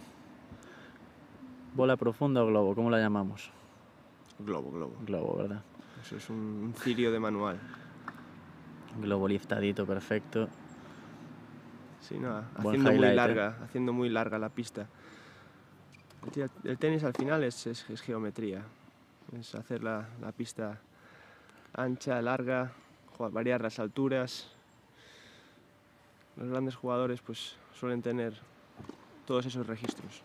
¿Bola profunda o globo? ¿Cómo la llamamos? Globo, globo. Globo, ¿verdad? Eso es un, cirio de manual. Globo liftadito, perfecto. Sí, no, haciendo muy ¿eh? larga, haciendo muy larga la pista. El tenis al final es, es, geometría, es hacer la, la, pista ancha, larga, variar las alturas. Los grandes jugadores pues suelen tener todos esos registros.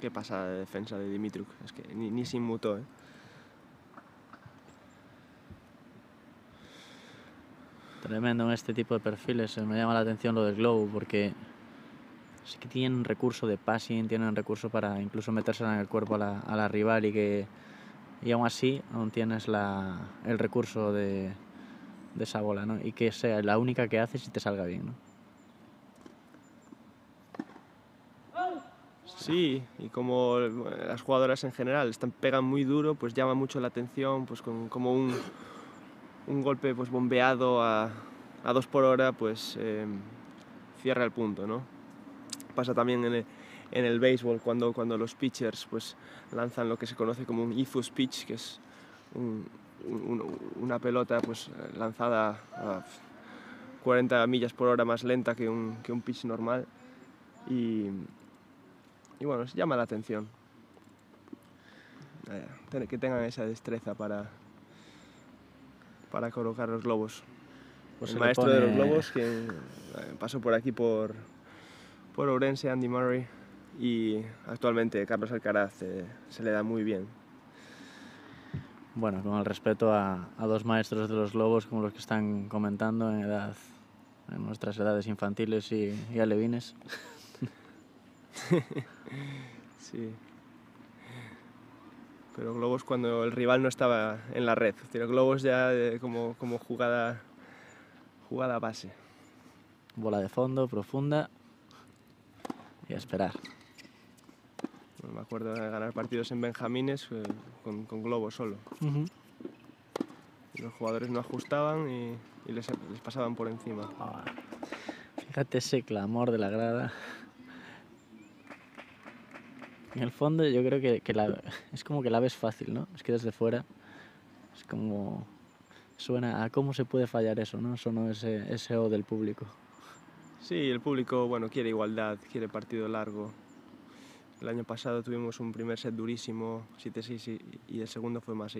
Qué pasada de defensa de Dimitruk, es que ni, ni se inmutó. ¿eh? Tremendo en este tipo de perfiles, me llama la atención lo del globo porque sí que tienen recurso de passing, tienen recurso para incluso meterse en el cuerpo a la, a la rival y que y aún así aún tienes la, el recurso de, de esa bola ¿no? y que sea la única que haces y te salga bien. ¿no? Sí, y como las jugadoras en general están, pegan muy duro, pues llama mucho la atención, pues con, como un, un golpe pues bombeado a, a dos por hora, pues eh, cierra el punto, ¿no? Pasa también en el, en el béisbol cuando, cuando los pitchers pues lanzan lo que se conoce como un ifus pitch, que es un, una pelota pues lanzada a 40 millas por hora más lenta que un, que un pitch normal y y bueno, se llama la atención. Eh, que tengan esa destreza para, para colocar los globos. Pues el maestro de los globos que eh, pasó por aquí por, por Ourense, Andy Murray, y actualmente Carlos Alcaraz eh, se le da muy bien. Bueno, con el respeto a, a, dos maestros de los globos como los que están comentando en edad en nuestras edades infantiles y, y alevines. sí. Pero globos cuando el rival no estaba en la red. Tiro globos ya como, como jugada, jugada base. Bola de fondo, profunda. Y a esperar. Me acuerdo de ganar partidos en Benjamines eh, con, con globos solo. los jugadores no ajustaban y, les, pasaban por encima. Ah, fíjate ese clamor de la grada. En el fondo yo creo que, que la, es como que la ves fácil, ¿no? Es que desde fuera es como... Suena a cómo se puede fallar eso, ¿no? Eso no ese, ese O del público. Sí, el público, bueno, quiere igualdad, quiere partido largo. El año pasado tuvimos un primer set durísimo, 7-6, y, el segundo fue más,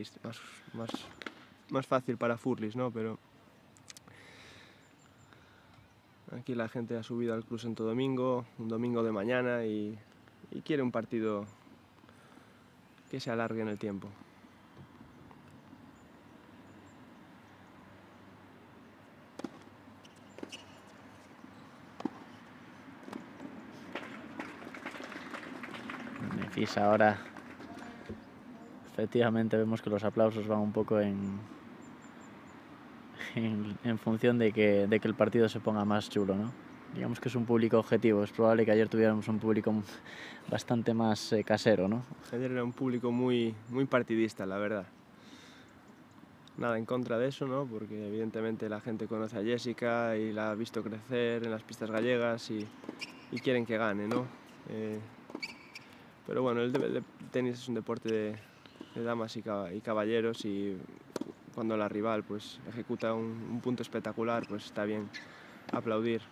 fácil para Furlis, ¿no? Pero aquí la gente ha subido al Club Santo Domingo, un domingo de mañana, y quiere un partido que se alargue en el tiempo. Nefisa ahora efectivamente vemos que los aplausos van un poco en, en, función de que, de que el partido se ponga más chulo, ¿no? digamos que es un público objetivo. Es probable que ayer tuviéramos un público bastante más eh, casero, ¿no? Ayer era un público muy, muy partidista, la verdad. Nada en contra de eso, ¿no? Porque evidentemente la gente conoce a Jessica y la ha visto crecer en las pistas gallegas y, y quieren que gane, ¿no? Eh, pero bueno, el, tenis es un deporte de, damas y, y, caballeros y cuando la rival pues ejecuta un, un punto espectacular, pues está bien aplaudir.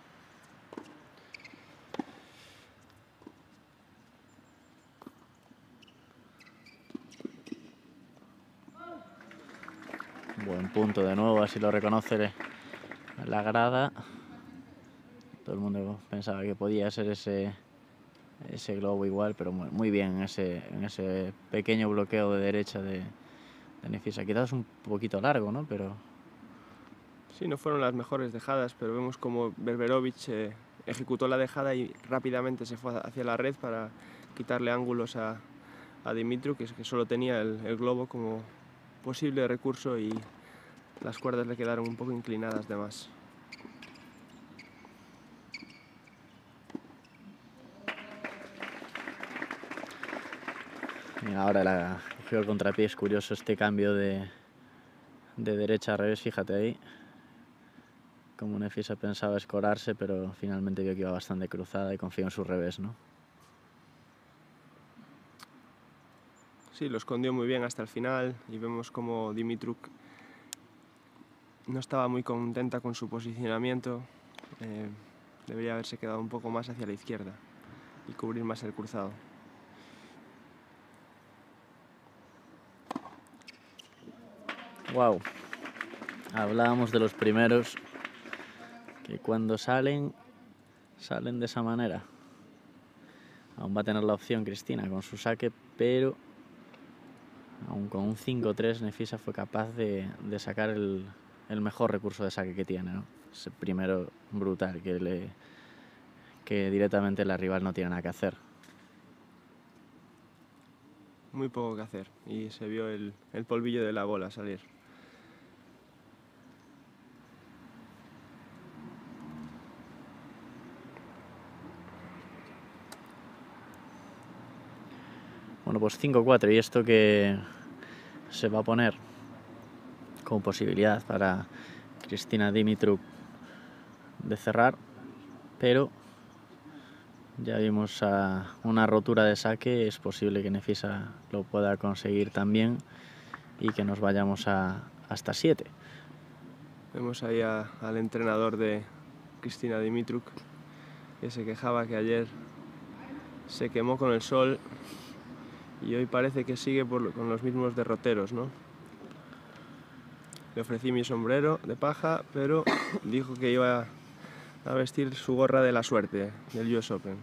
Buen punto de nuevo, así lo reconoce la grada. Todo el mundo pensaba que podía ser ese, ese globo igual, pero muy, bien en ese, ese pequeño bloqueo de derecha de, de Nefisa. Quizás un poquito largo, ¿no? Pero... Sí, no fueron las mejores dejadas, pero vemos como Berberovic eh, ejecutó la dejada y rápidamente se fue hacia la red para quitarle ángulos a, a que, solo tenía el, el globo como posible recurso y las cuerdas le quedaron un poco inclinadas de más. Ahora la cogió el contrapié, es curioso este cambio de, de derecha a revés, fíjate ahí. Como Nefisa pensaba escorarse, pero finalmente vio que iba bastante cruzada y confió en su revés, ¿no? Sí, lo escondió muy bien hasta el final y vemos como Dimitruk no estaba muy contenta con su posicionamiento. Eh, debería haberse quedado un poco más hacia la izquierda y cubrir más el cruzado. Wow. Hablábamos de los primeros que cuando salen, salen de esa manera. Aún va a tener la opción Cristina con su saque, pero aún con un 5-3 Nefisa fue capaz de, sacar el, mejor recurso de saque que tiene. ¿no? Ese primero brutal que, le, que directamente la rival no tiene nada que hacer. Muy poco que hacer y se vio el polvillo de la bola salir. Bueno, pues 5-4 y esto que se va a poner como posibilidad para Cristina Dimitruk de cerrar, pero ya vimos a una rotura de saque, es posible que Nefisa lo pueda conseguir también y que nos vayamos a hasta 7. Vemos ahí a, al entrenador de Cristina Dimitruk que se quejaba que ayer se quemó con el sol y hoy parece que sigue por, con los mismos derroteros, ¿no? Le ofrecí mi sombrero de paja, pero dijo que iba a vestir su gorra de la suerte del US Open.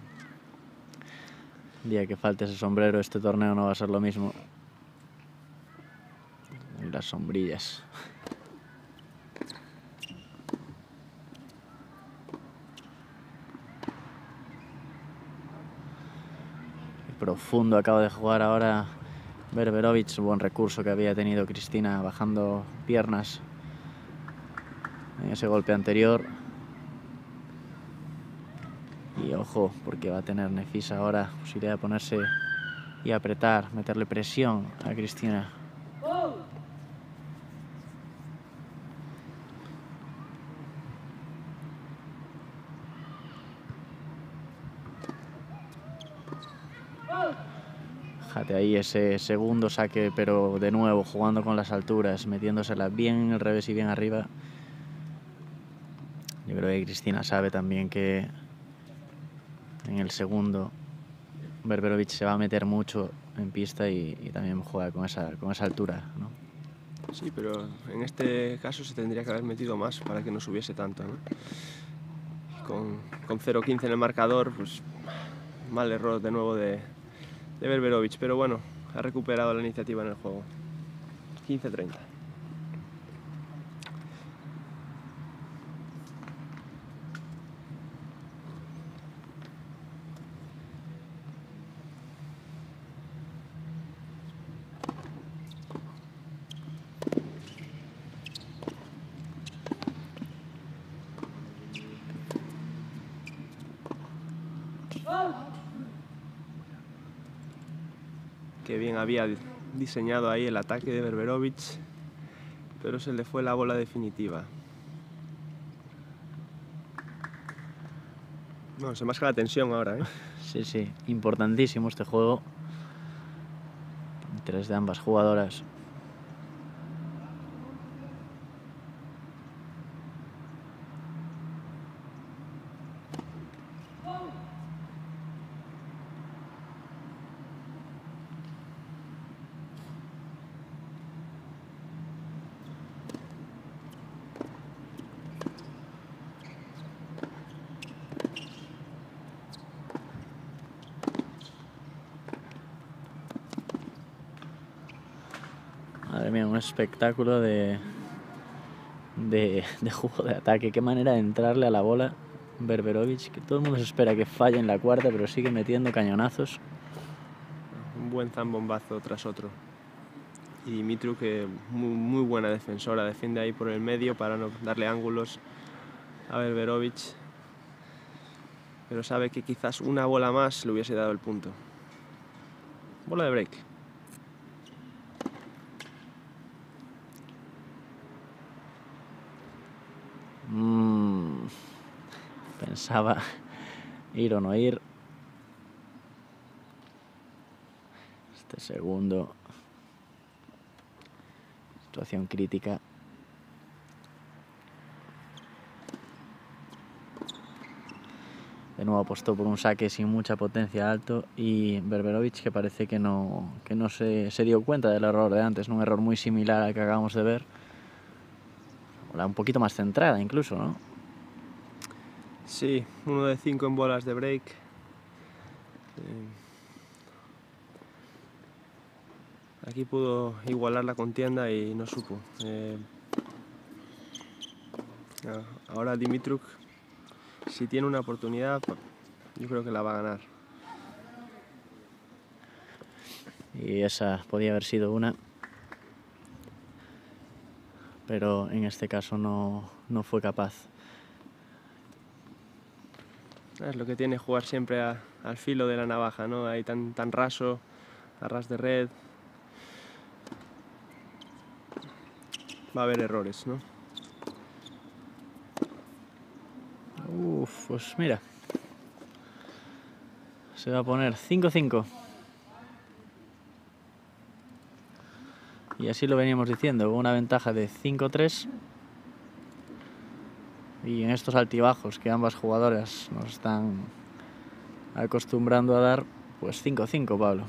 Día que falte ese sombrero, este torneo no va a ser lo mismo. Las sombrillas. Profundo acaba de jugar ahora Berberovic, buen recurso que había tenido Cristina bajando piernas en ese golpe anterior. Y ojo, porque va a tener Nefisa ahora posibilidad de ponerse y apretar, meterle presión a Cristina. Fíjate ahí ese segundo saque, pero de nuevo jugando con las alturas, metiéndosela bien en el revés y bien arriba. Yo creo que Cristina sabe también que en el segundo Berberovic se va a meter mucho en pista y, y también juega con esa, con esa altura. ¿no? Sí, pero en este caso se tendría que haber metido más para que no subiese tanto. ¿no? Con, con 0-15 en el marcador, pues mal error de nuevo de, de Berberovic, pero bueno, ha recuperado la iniciativa en el juego. 15-30. que bien había diseñado ahí el ataque de Berberovic, pero se le fue la bola definitiva. No, se masca la tensión ahora, ¿eh? Sí, sí, importantísimo este juego. Interés de ambas jugadoras. Madre mía, un espectáculo de, de, de, juego de ataque. Qué manera de entrarle a la bola Berberovic, que todo el mundo se espera que falle en la cuarta, pero sigue metiendo cañonazos. Un buen zambombazo tras otro. y Dimitruk que muy, muy buena defensora, defiende ahí por el medio para no darle ángulos a Berberovic, pero sabe que quizás una bola más le hubiese dado el punto. Bola de break. Pensaba ir o no ir. Este segundo. Situación crítica. De nuevo apostó por un saque sin mucha potencia alto y Berberovic que parece que no, que no se, se dio cuenta del error de antes, un error muy similar al que acabamos de ver. Bola un poquito más centrada incluso, ¿no? Sí, uno de cinco en bolas de break. Eh, aquí pudo igualar la contienda y no supo. Eh, ahora Dimitruk, si tiene una oportunidad, yo creo que la va a ganar. y esa podía haber sido una. Pero en este caso no, no fue capaz. Es lo que tiene jugar siempre al filo de la navaja, ¿no? Ahí tan, tan raso, a ras de red. Va a haber errores, ¿no? Uf, pues mira. Se va a poner 5-5. Y así lo veníamos diciendo, una ventaja de 5-3. Y en estos altibajos que ambas jugadoras nos están acostumbrando a dar, pues 5-5, Pablo.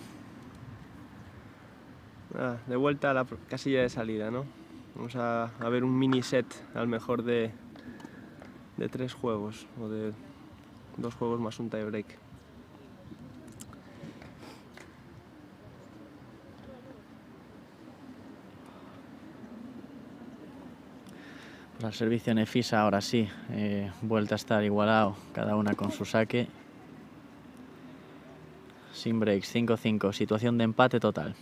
Ah, de vuelta a la casilla de salida, ¿no? Vamos a, a ver un mini set al mejor de, de tres juegos o de dos juegos más un tie break. Al servicio Nefisa ahora sí, eh, vuelta a estar igualado, cada una con su saque. Sin breaks, 5-5, situación de empate total.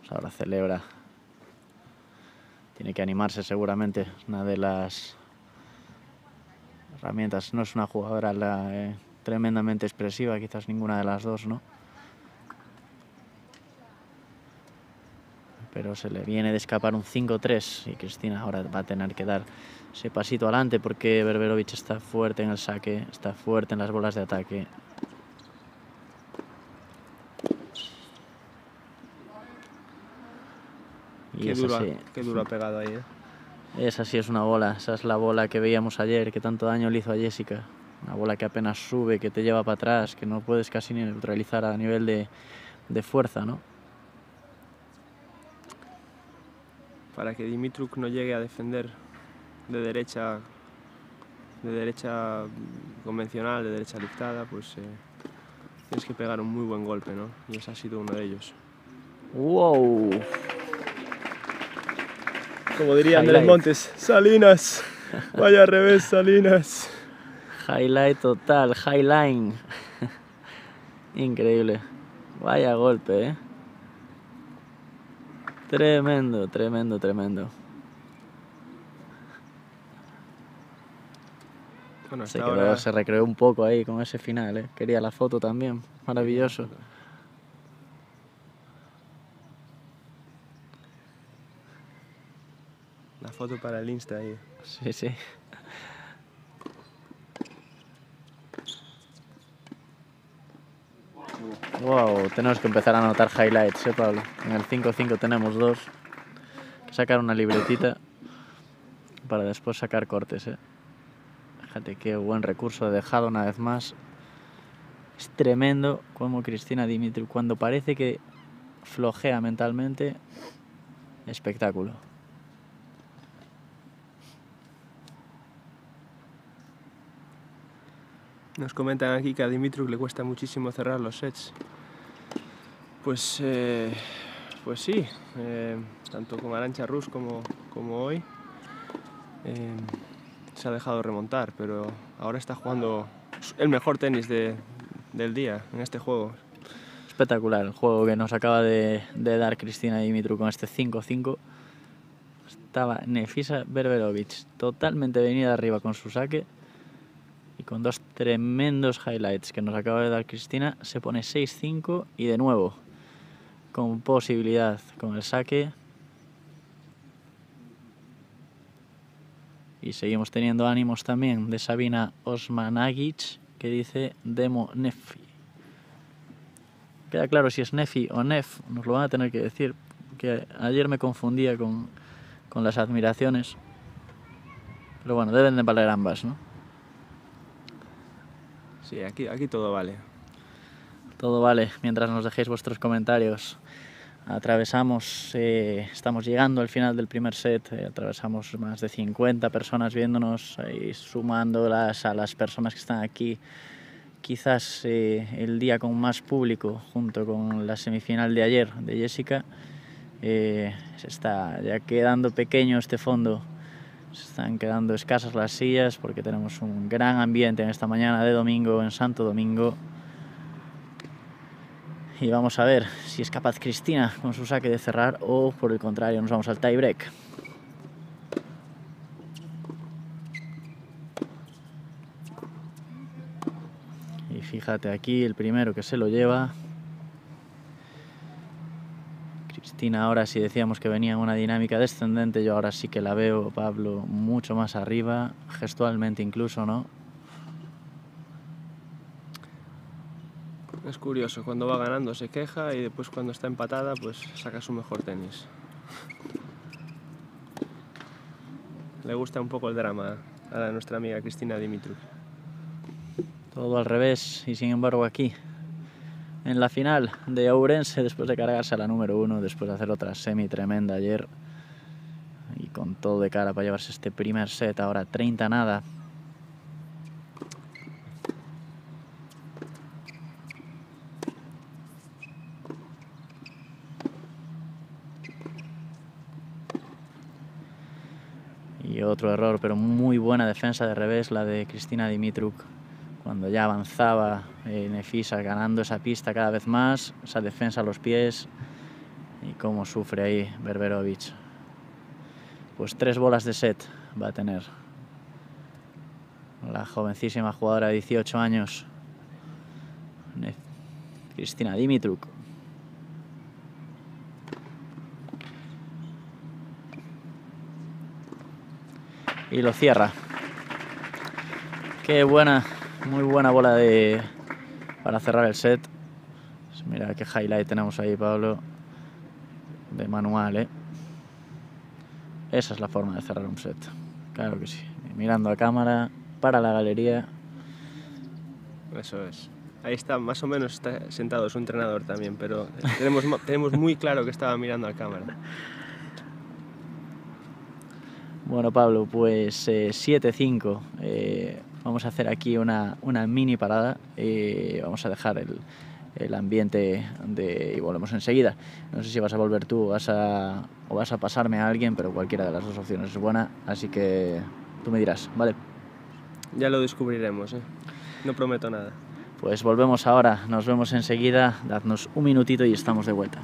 Pues ahora celebra que animarse seguramente. Una de las herramientas. No es una jugadora la, eh, tremendamente expresiva, quizás ninguna de las dos, ¿no? Pero se le viene de escapar un 5-3 y Cristina ahora va a tener que dar ese pasito adelante porque Berberovic está fuerte en el saque, está fuerte en las bolas de ataque. Y Qué duro, así. qué duro ha pegado ahí, ¿eh? Esa sí es una bola, esa es la bola que veíamos ayer, que tanto daño le hizo a Jessica. Una bola que apenas sube, que te lleva para atrás, que no puedes casi ni neutralizar a nivel de, de fuerza, ¿no? Para que Dimitruk no llegue a defender de derecha de derecha convencional, de derecha dictada, pues eh, tienes que pegar un muy buen golpe, ¿no? Y ese ha sido uno de ellos. ¡Wow! Como diría Andrés. Montes, Salinas, vaya al revés, Salinas. Highlight total, highline. Increíble. Vaya golpe, ¿eh? Tremendo, tremendo, tremendo. Bueno, ahora se recreó un poco ahí con ese final, ¿eh? Quería la foto también. Maravilloso. Foto para el Insta ahí. Sí, sí. Wow, tenemos que empezar a anotar highlights, ¿eh, Pablo? En el 5-5 tenemos dos. Hay que sacar una libretita para después sacar cortes, ¿eh? Fíjate qué buen recurso he dejado una vez más. Es tremendo como Cristina Dimitri, cuando parece que flojea mentalmente, espectáculo. Nos comentan aquí que a Dimitruk le cuesta muchísimo cerrar los sets. Pues, eh, pues sí, eh, tanto con Arancha Rus como, como hoy. Eh, se ha dejado remontar, pero ahora está jugando el mejor tenis de, del día en este juego. Espectacular el juego que nos acaba de, de dar Cristina Dimitru con este 5-5. Estaba Nefisa Berberovic totalmente venida arriba con su saque con dos tremendos highlights que nos acaba de dar Cristina, se pone 6-5 y de nuevo con posibilidad con el saque. Y seguimos teniendo ánimos también de Sabina Osmanagic que dice Demo Nefi. Queda claro si es Nefi o Nef, nos lo van a tener que decir, que ayer me confundía con, con las admiraciones. Pero bueno, deben de valer ambas, ¿no? Sí, aquí, aquí todo vale. Todo vale, mientras nos dejéis vuestros comentarios. Atravesamos, eh, estamos llegando al final del primer set, eh, atravesamos más de 50 personas viéndonos y sumándolas a las personas que están aquí. Quizás eh, el día con más público, junto con la semifinal de ayer de Jessica, se está ya quedando pequeño este fondo se están quedando escasas las sillas porque tenemos un gran ambiente en esta mañana de domingo en Santo Domingo. Y vamos a ver si es capaz Cristina con su saque de cerrar o por el contrario nos vamos al tie break. Y fíjate aquí el primero que se lo lleva Ahora si decíamos que venía en una dinámica descendente, yo ahora sí que la veo, Pablo, mucho más arriba, gestualmente incluso, ¿no? Es curioso, cuando va ganando se queja y después cuando está empatada pues saca su mejor tenis. Le gusta un poco el drama a nuestra amiga Cristina Dimitru. Todo al revés y sin embargo aquí en la final de Ourense después de cargarse a la número uno, después de hacer otra semi tremenda ayer y con todo de cara para llevarse este primer set, ahora 30 nada. Y otro error, pero muy buena defensa de revés, la de Cristina Dimitruk cuando ya avanzaba eh, Nefisa ganando esa pista cada vez más, esa defensa a los pies y cómo sufre ahí Berberovic. Pues tres bolas de set va a tener la jovencísima jugadora de 18 años, Cristina Dimitruk. Y lo cierra. Qué buena muy buena bola de para cerrar el set. Mira qué highlight tenemos ahí, Pablo. De manual, ¿eh? Esa es la forma de cerrar un set. Claro que sí. Mirando a cámara, para la galería. Eso es. Ahí está, más o menos está sentado su entrenador también, pero tenemos, tenemos muy claro que estaba mirando a cámara. Bueno, Pablo, pues eh, 7-5. Eh, Vamos a hacer aquí una, una mini parada y vamos a dejar el, el ambiente de, y volvemos enseguida. No sé si vas a volver tú vas a, o vas a pasarme a alguien, pero cualquiera de las dos opciones es buena, así que tú me dirás, ¿vale? Ya lo descubriremos, ¿eh? no prometo nada. Pues volvemos ahora, nos vemos enseguida, dadnos un minutito y estamos de vuelta.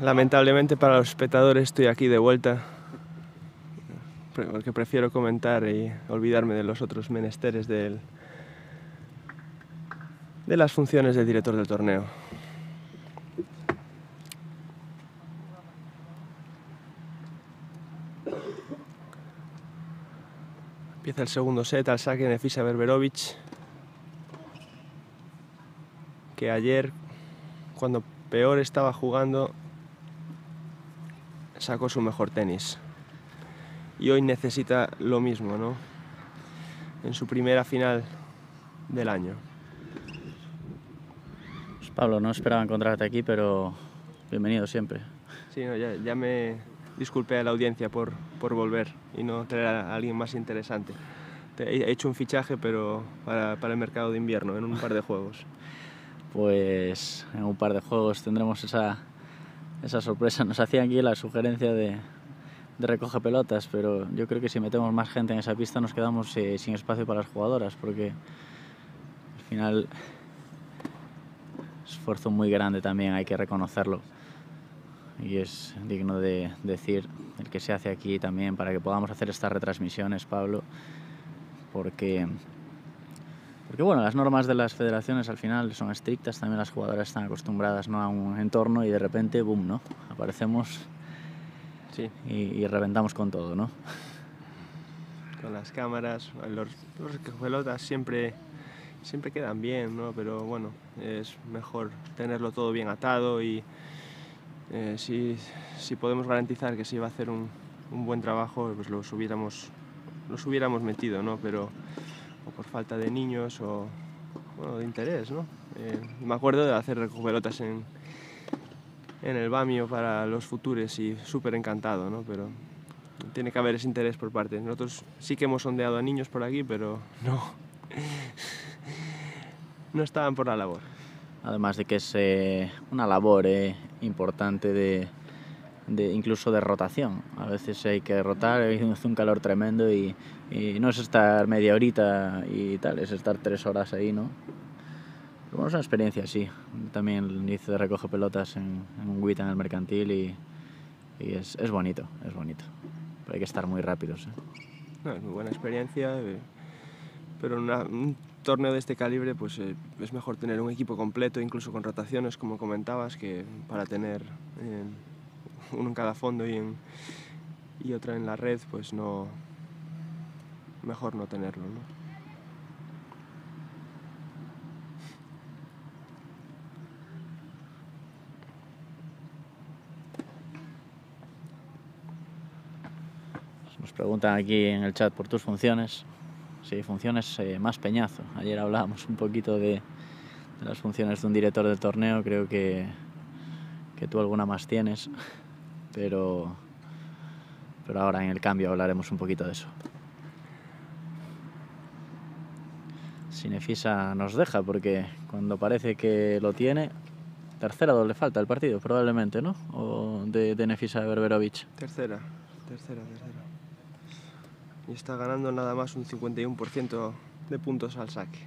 Lamentablemente para los espectadores estoy aquí de vuelta, porque prefiero comentar y olvidarme de los otros menesteres del, de las funciones del director del torneo. Empieza el segundo set al saque Nefisa Berberovic, que ayer, cuando peor estaba jugando, sacó su mejor tenis. Y hoy necesita lo mismo, ¿no? En su primera final del año. Pues Pablo, no esperaba encontrarte aquí, pero bienvenido siempre. Sí, no, ya, ya me disculpé a la audiencia por, por volver y no traer a alguien más interesante. He hecho un fichaje, pero para, para el mercado de invierno, en un par de juegos. Pues en un par de juegos tendremos esa, esa sorpresa. Nos hacían aquí la sugerencia de, de recoge pelotas, pero yo creo que si metemos más gente en esa pista nos quedamos eh, sin espacio para las jugadoras, porque al final esfuerzo muy grande también, hay que reconocerlo. Y es digno de decir el que se hace aquí también para que podamos hacer estas retransmisiones, Pablo, porque porque bueno, las normas de las federaciones al final son estrictas, también las jugadoras están acostumbradas ¿no? a un entorno y de repente, boom, ¿no? Aparecemos Sí, y, y reventamos con todo, ¿no? con las cámaras, los, los pelotas siempre, siempre quedan bien, ¿no? Pero bueno, es mejor tenerlo todo bien atado y eh, si, si podemos garantizar que se iba a hacer un, un buen trabajo, pues los hubiéramos, los hubiéramos metido, ¿no? Pero o por falta de niños o bueno, de interés, ¿no? Eh, me acuerdo de hacer recopelotas en, en el Bamio para los futuros y súper encantado, ¿no? Pero tiene que haber ese interés por parte. Nosotros sí que hemos sondeado a niños por aquí, pero no. no estaban por la labor. Además de que es eh, una labor eh, importante de, de, incluso de rotación. A veces hay que rotar, hace un calor tremendo y, y, no es estar media horita y tal, es estar tres horas ahí, ¿no? Pero bueno, es una experiencia, sí. También hice de recoge pelotas en, en un WIT en el mercantil y, y es, es, bonito, es bonito. Pero hay que estar muy rápidos. ¿eh? No, es muy buena experiencia, eh, pero una, un torneo de este calibre pues eh, es mejor tener un equipo completo, incluso con rotaciones, como comentabas, que para tener eh, uno en cada fondo y, en, otra en la red, pues no. Mejor no tenerlo, ¿no? Nos preguntan aquí en el chat por tus funciones. Sí, funciones eh, más peñazo. Ayer hablábamos un poquito de, de, las funciones de un director del torneo. Creo que, que tú alguna más tienes, pero, pero ahora en el cambio hablaremos un poquito de eso. Sinefisa nos deja porque cuando parece que lo tiene, tercera doble falta el partido, probablemente, ¿no? O de, de Nefisa Berberovic. Tercera, tercera, tercera y está ganando nada más un 51% de puntos al saque.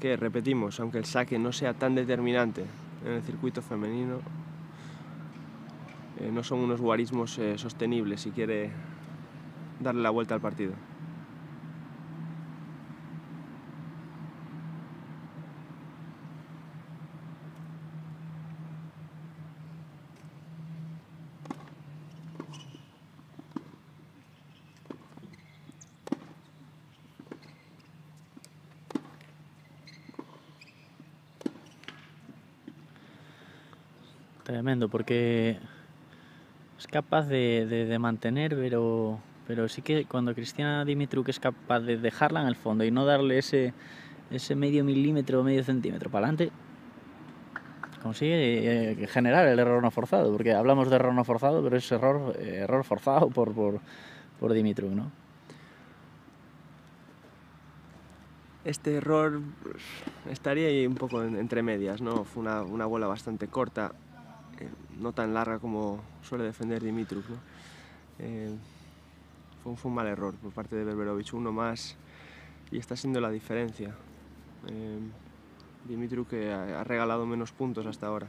Que repetimos, aunque el saque no sea tan determinante en el circuito femenino, eh, no son unos guarismos eh, sostenibles si quiere darle la vuelta al partido. Tremendo, porque es capaz de, de, de, mantener, pero, pero sí que cuando Cristiana Dimitruk es capaz de dejarla en el fondo y no darle ese, ese medio milímetro o medio centímetro para adelante, consigue eh, generar el error no forzado, porque hablamos de error no forzado, pero es error, eh, error forzado por, por, por Dimitruk, ¿no? Este error estaría ahí un poco entre medias, ¿no? Fue una, una bola bastante corta, no tan larga como suele defender Dimitruk. ¿no? Eh, fue, un, fue, un, mal error por parte de Berberovic, uno más y está siendo la diferencia. Eh, Dimitru que ha ha regalado menos puntos hasta ahora.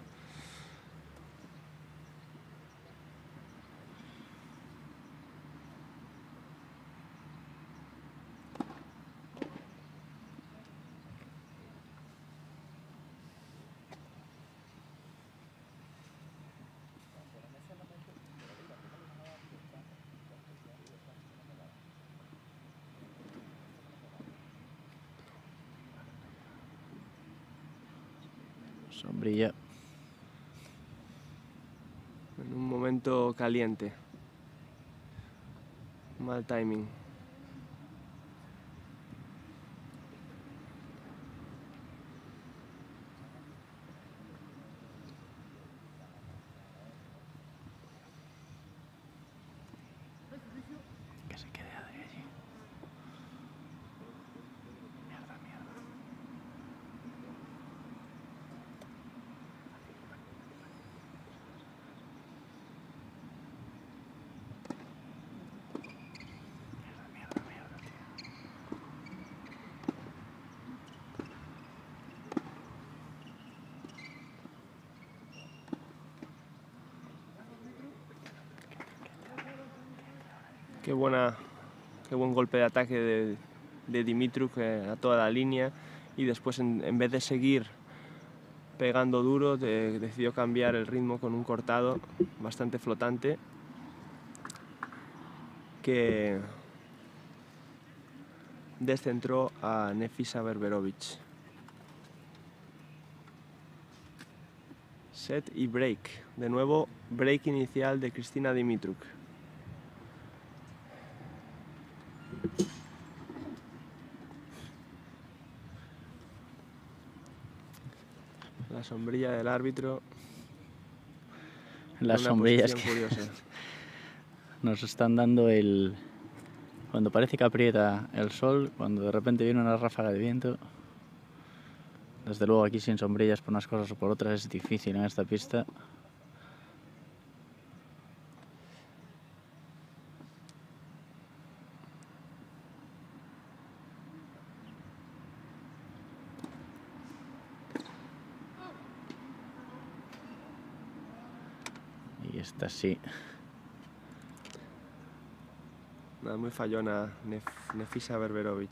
Sombrilla. En un momento caliente. Mal timing. Qué buena, qué buen golpe de ataque de, de Dimitru que a toda la línea y después en, vez de seguir pegando duro de- decidió cambiar el ritmo con un cortado bastante flotante que descentró a Nefisa Berberovic. Set y break. De nuevo, break inicial de Cristina Dimitruk. La sombrilla del árbitro. Las una sombrillas que curiosa. nos están dando el... Cuando parece que aprieta el sol, cuando de repente viene una ráfaga de viento. Desde luego aquí sin sombrillas por unas cosas o por otras es difícil en esta pista. Y esta sí. Nada, muy fallona Nef- Nefisa Berberovic.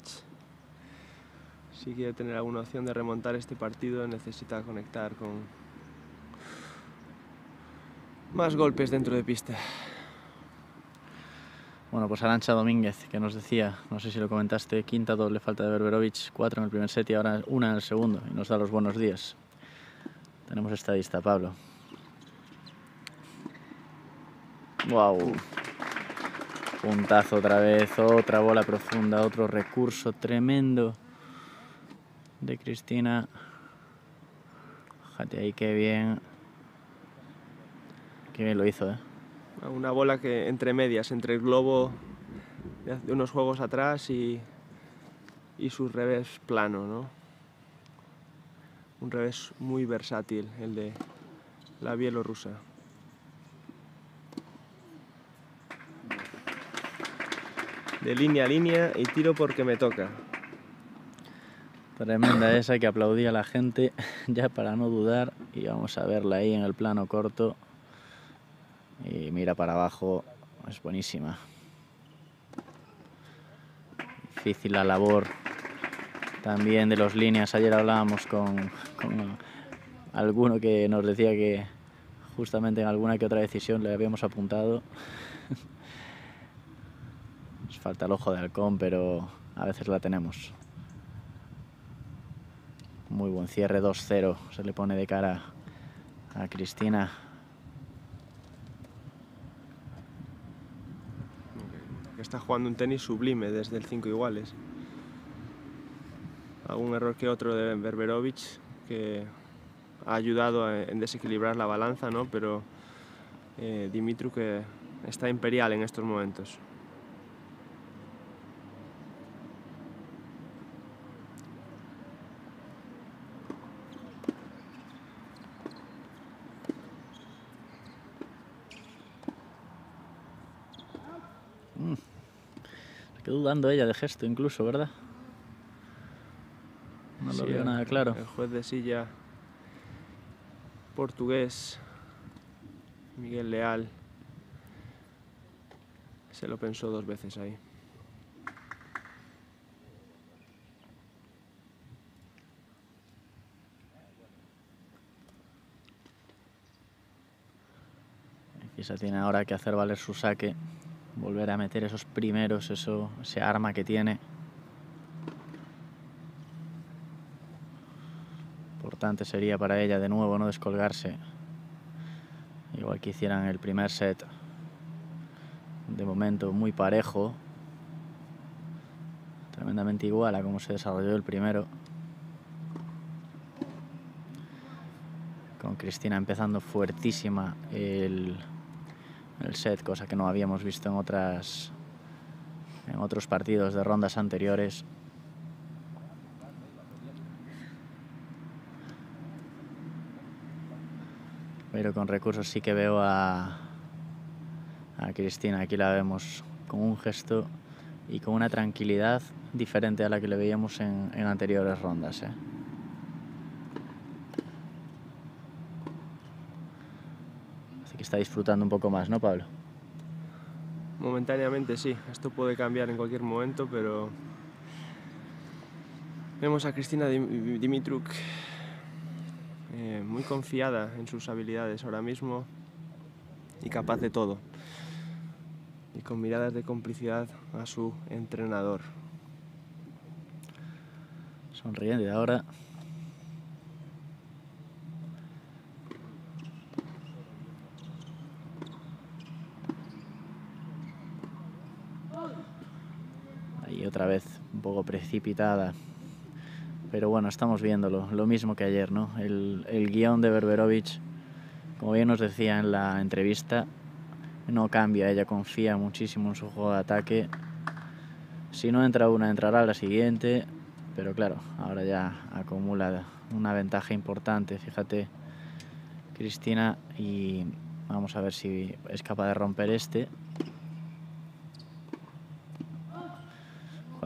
Si quiere tener alguna opción de remontar este partido, necesita conectar con más golpes dentro de pista. Bueno, pues Arancha Domínguez, que nos decía, no sé si lo comentaste, quinta doble falta de Berberovic, cuatro en el primer set y ahora una en el segundo, y nos da los buenos días. Tenemos estadista, Pablo. Wow. Puntazo otra vez, otra bola profunda, otro recurso tremendo de Cristina. Fíjate ahí qué bien. Qué bien lo hizo, eh. Una bola que entre medias, entre el globo de unos juegos atrás y, y su revés plano, ¿no? Un revés muy versátil, el de la bielorrusa. De línea a línea y tiro porque me toca. Tremenda esa, que aplaudir a la gente ya para no dudar y vamos a verla ahí en el plano corto y mira para abajo, es buenísima. Difícil la labor también de los líneas, ayer hablábamos con, con alguno que nos decía que justamente en alguna que otra decisión le habíamos apuntado. Falta el ojo de halcón, pero a veces la tenemos. Muy buen cierre, 2-0. Se le pone de cara a Cristina. está jugando un tenis sublime desde el 5 iguales. Algún error que otro de Berberovic que ha ayudado a- en desequilibrar la balanza, ¿no? pero eh, Dimitru que está imperial en estos momentos. Dudando ella de gesto incluso, ¿verdad? no Sí, lo veo el- nada claro. El juez de silla portugués, Miguel Leal, se lo pensó dos veces ahí. Quizá tiene ahora que hacer valer su saque, volver a meter esos primeros, eso, ese arma que tiene. Importante sería para ella de nuevo no descolgarse. Igual que hicieran el primer set. De momento muy parejo. Tremendamente igual a cómo se desarrolló el primero. Con Cristina empezando fuertísima el, el set, cosa que no habíamos visto en otras en otros partidos de rondas anteriores. Pero con recursos sí que veo a, a Cristina. Aquí la vemos con un gesto y con una tranquilidad diferente a la que le veíamos en, en anteriores rondas. ¿eh? Así que está disfrutando un poco más, ¿no, Pablo? Momentáneamente sí, esto puede cambiar en cualquier momento, pero vemos a Cristina Dim- Dimitruk eh, muy confiada en sus habilidades ahora mismo y capaz de todo. Y con miradas de complicidad a su entrenador. Sonriente ahora. Ahí otra vez un poco precipitada. Pero bueno, estamos viéndolo. Lo mismo que ayer, ¿no? El, el guion de Berberovich, como bien nos decía en la entrevista, no cambia. Ella confía muchísimo en su juego de ataque. Si no entra una, entrará la siguiente. Pero claro, ahora ya acumula una ventaja importante. Fíjate, Cristina, y vamos a ver si es capaz de romper este.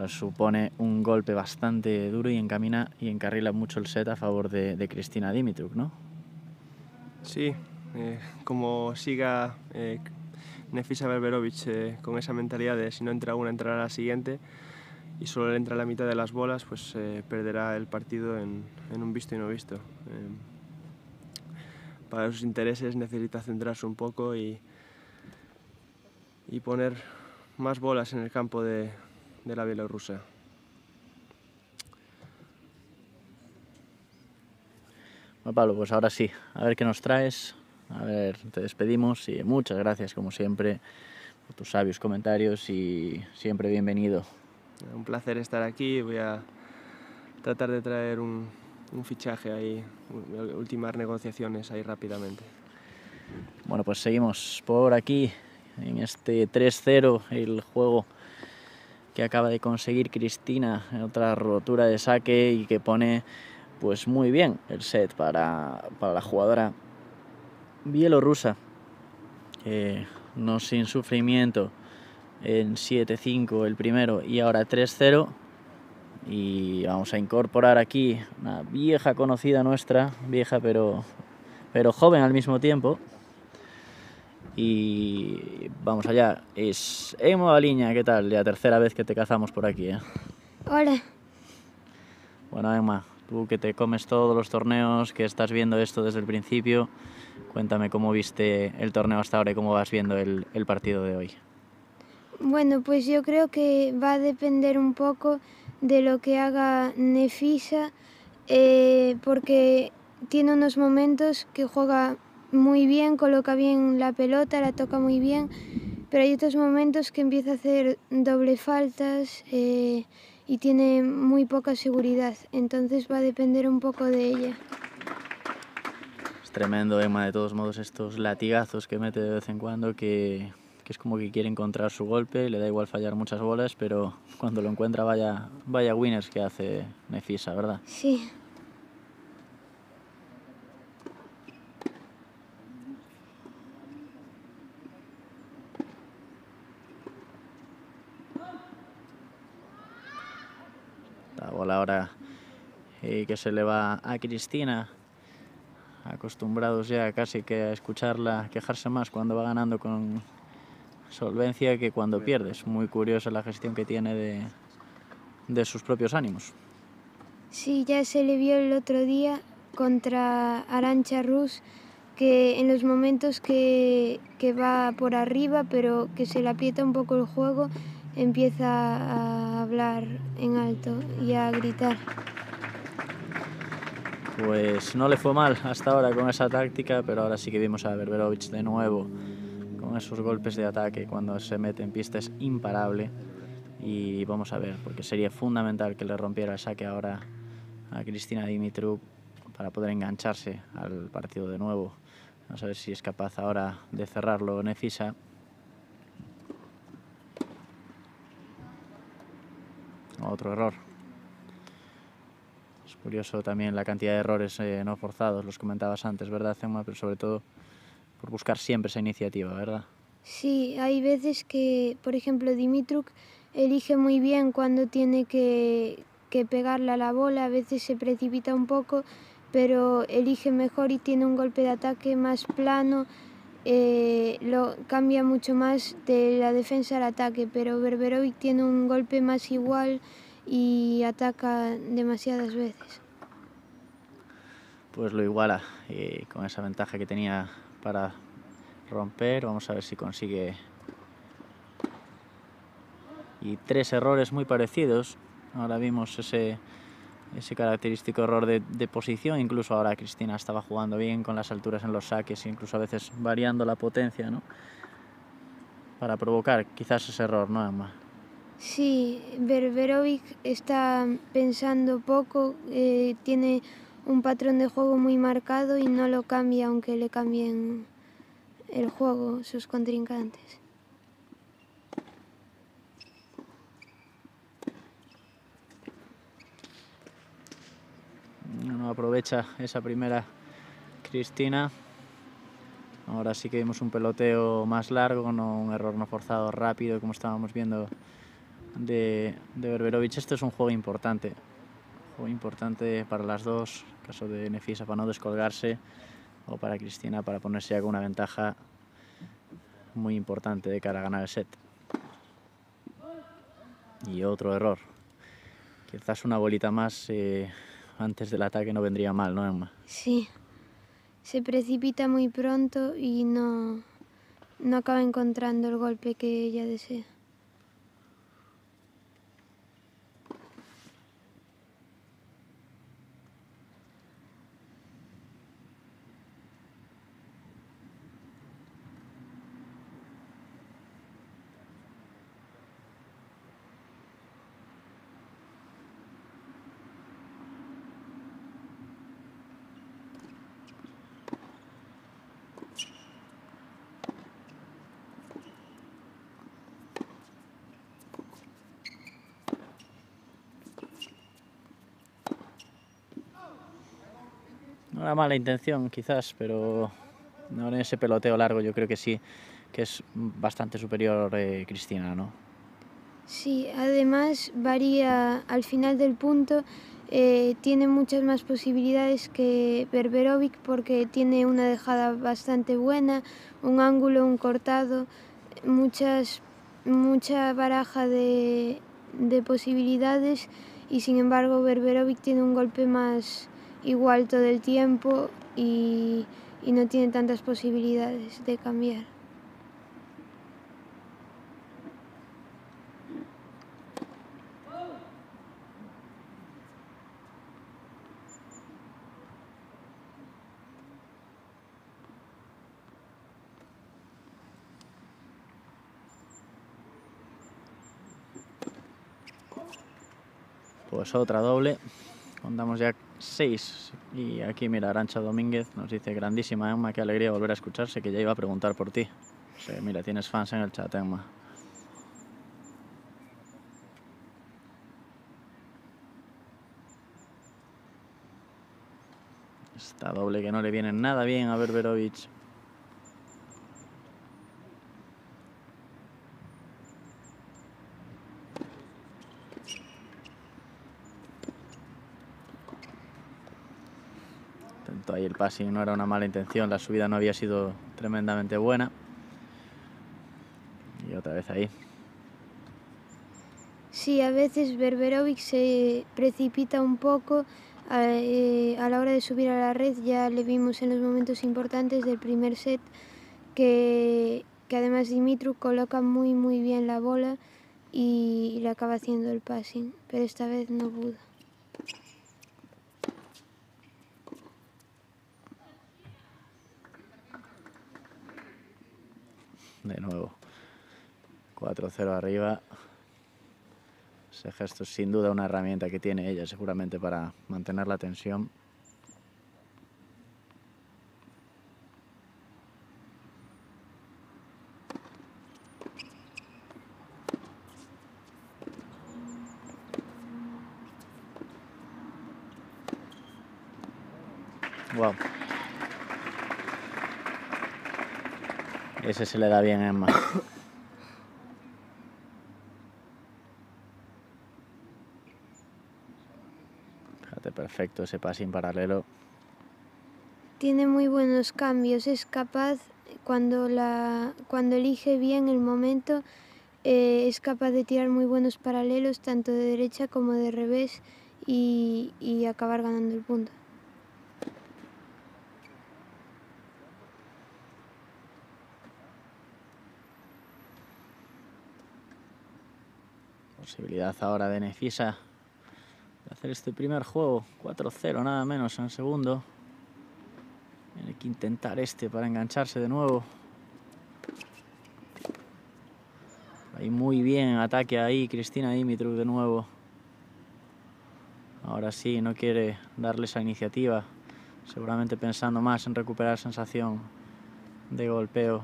Supone un golpe bastante duro y encamina y encarrila mucho el set a favor de, Cristina Dimitruk, ¿no? Sí, eh, como siga eh, Nefisa Berberovich eh, con esa mentalidad de si no entra una, entrará la siguiente y solo le entra la mitad de las bolas, pues eh, perderá el partido en, en un visto y no visto. Para sus intereses necesita centrarse un poco y, y poner más bolas en el campo de, de la Bielorrusia. Bueno, Pablo, pues ahora sí, a ver qué nos traes. A ver, te despedimos y muchas gracias, como siempre, por tus sabios comentarios y siempre bienvenido. Un placer estar aquí. Voy a tratar de traer un, un fichaje ahí, ultimar negociaciones ahí rápidamente. Bueno, pues seguimos por aquí en este 3-0, el juego que acaba de conseguir Cristina, otra rotura de saque y que pone pues muy bien el set para, para la jugadora bielorrusa. no sin sufrimiento en 7-5 el primero y ahora 3-0. Y vamos a incorporar aquí una vieja conocida nuestra, vieja pero, pero joven al mismo tiempo. Y vamos allá, es Emo Aliña, ¿qué tal? La tercera vez que te cazamos por aquí, ¿eh? Hola, Bueno, Emma, tú que te comes todos los torneos, que estás viendo esto desde el principio, cuéntame cómo viste el torneo hasta ahora y cómo vas viendo el, el partido de hoy. bueno, pues yo creo que va a depender un poco de lo que haga Nefisa, eh, porque tiene unos momentos que juega muy bien, coloca bien la pelota, la toca muy bien, pero hay otros momentos que empieza a hacer doble faltas eh, y tiene muy poca seguridad, entonces va a depender un poco de ella. Es tremendo, Emma, de todos modos, estos latigazos que mete de vez en cuando, que, que es como que quiere encontrar su golpe, le da igual fallar muchas bolas, pero cuando lo encuentra, vaya, vaya winners que hace Nefisa, ¿verdad? Sí. La bola ahora y que se le va a Cristina, acostumbrados ya casi que a escucharla quejarse más cuando va ganando con solvencia que cuando pierdes. Muy curiosa la gestión que tiene de, de sus propios ánimos. Sí, ya se le vio el otro día contra Arancha Rus que en los momentos que, que va por arriba pero que se le aprieta un poco el juego empieza a hablar en alto y a gritar. Pues no le fue mal hasta ahora con esa táctica, pero ahora sí que vimos a Berberovic de nuevo con esos golpes de ataque cuando se mete en pista es imparable y vamos a ver, porque sería fundamental que le rompiera el saque ahora a Cristina Dimitruk para poder engancharse al partido de nuevo. Vamos a ver si es capaz ahora de cerrarlo Nefisa. Otro error. Es curioso también la cantidad de errores eh, no forzados, los comentabas antes, ¿verdad, Emma? Pero sobre todo por buscar siempre esa iniciativa, ¿verdad? Sí, hay veces que, por ejemplo, Dimitruk elige muy bien cuando tiene que, que pegarle a la bola, a veces se precipita un poco, pero elige mejor y tiene un golpe de ataque más plano, eh, lo cambia mucho más de la defensa al ataque, pero Berberovic tiene un golpe más igual y ataca demasiadas veces. Pues lo iguala y con esa ventaja que tenía para romper, vamos a ver si consigue y tres errores muy parecidos. Ahora vimos ese, ese característico error de, de, posición, incluso ahora Cristina estaba jugando bien con las alturas en los saques, incluso a veces variando la potencia, ¿no? Para provocar quizás ese error, ¿no, Emma? Sí, Berberovic está pensando poco, eh, tiene un patrón de juego muy marcado y no lo cambia aunque le cambien el juego sus contrincantes. No aprovecha esa primera Cristina. Ahora sí que vimos un peloteo más largo, no un error no forzado rápido, como estábamos viendo de, de Berberovic. Esto es un juego importante, juego importante para las dos, en caso de Nefisa para no descolgarse, o para Cristina para ponerse ya con una ventaja muy importante de cara a ganar el set. Y otro error. Quizás una bolita más eh, antes del ataque no vendría mal, ¿no, Emma? Sí. Se precipita muy pronto y no, no acaba encontrando el golpe que ella desea. Era mala intención quizás, pero no en ese peloteo largo yo creo que sí, que es bastante superior eh, Cristina, ¿no? Sí, además varía al final del punto, eh, tiene muchas más posibilidades que Berberovic porque tiene una dejada bastante buena, un ángulo, un cortado, muchas, mucha baraja de, de posibilidades y sin embargo Berberovic tiene un golpe más igual todo el tiempo y, y no tiene tantas posibilidades de cambiar. Pues otra doble. Contamos ya seis. Y aquí, mira, Arancha Domínguez nos dice: Grandísima, Emma, qué alegría volver a escucharse, que ya iba a preguntar por ti. Mira, tienes fans en el chat, Emma. Esta doble que no le viene nada bien a Berberovic. Ahí el passing no era una mala intención, la subida no había sido tremendamente buena. Y otra vez ahí. Sí, a veces Berberovic se precipita un poco a, eh, a la hora de subir a la red. Ya le vimos en los momentos importantes del primer set que, que además Dimitru coloca muy muy bien la bola y le acaba haciendo el passing, pero esta vez no pudo. De nuevo. 4-0 arriba. Ese gesto es sin duda una herramienta que tiene ella seguramente para mantener la tensión. Wow. Ese se le da bien a Emma. Fíjate, perfecto ese passing paralelo. Tiene muy buenos cambios, es capaz, cuando, la, cuando elige bien el momento, eh, es capaz de tirar muy buenos paralelos, tanto de derecha como de revés, y acabar ganando el punto. Posibilidad ahora de Nefisa de hacer este primer juego. 4-0 nada menos en segundo. Tiene que intentar este para engancharse de nuevo. Ahí muy bien, ataque ahí, Cristina Dimitru de nuevo. Ahora sí, no quiere darle esa iniciativa. Seguramente pensando más en recuperar sensación de golpeo.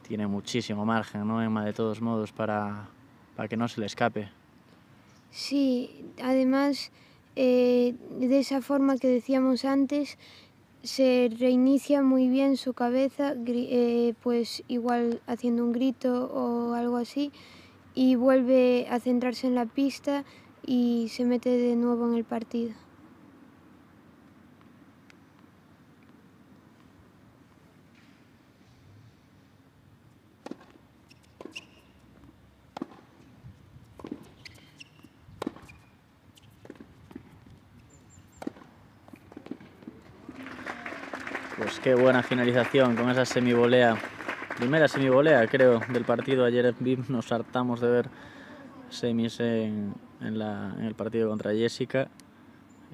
Tiene muchísimo margen, ¿no, Emma? De todos modos, para, para que no se le escape. Sí, además, eh, de esa forma que decíamos antes, se reinicia muy bien su cabeza, eh, pues igual haciendo un grito o algo así, y vuelve a centrarse en la pista y se mete de nuevo en el partido. Pues qué buena finalización con esa semivolea. Primera semivolea, creo, del partido. Ayer en BIM nos hartamos de ver semis en, en la- en el partido contra Jessica.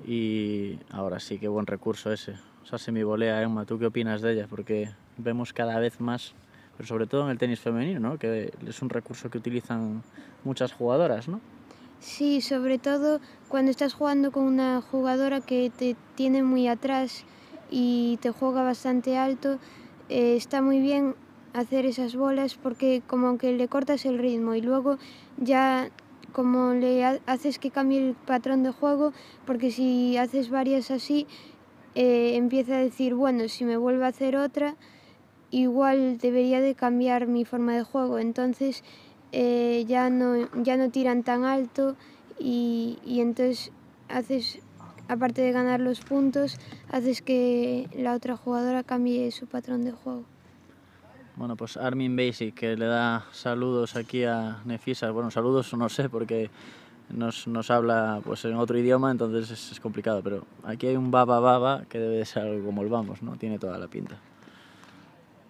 Y ahora sí, qué buen recurso ese. Esa semivolea, Emma, ¿tú qué opinas de ella? Porque vemos cada vez más, pero sobre todo en el tenis femenino, ¿no? Que es un recurso que utilizan muchas jugadoras, ¿no? Sí, sobre todo cuando estás jugando con una jugadora que te tiene muy atrás y te juega bastante alto, eh, está muy bien hacer esas bolas porque como que le cortas el ritmo y luego ya como le ha- haces que cambie el patrón de juego, porque si haces varias así, eh, empieza a decir, bueno, si me vuelve a hacer otra, igual debería de cambiar mi forma de juego. Entonces eh, ya, no, ya no tiran tan alto y, y entonces haces, aparte de ganar los puntos, haces que la otra jugadora cambie su patrón de juego. Bueno, pues Armin Basic, que le da saludos aquí a Nefisa. Bueno, saludos no sé, porque nos, nos habla pues en otro idioma, entonces es, es complicado. Pero aquí hay un baba baba que debe de ser algo como el vamos, ¿no? Tiene toda la pinta.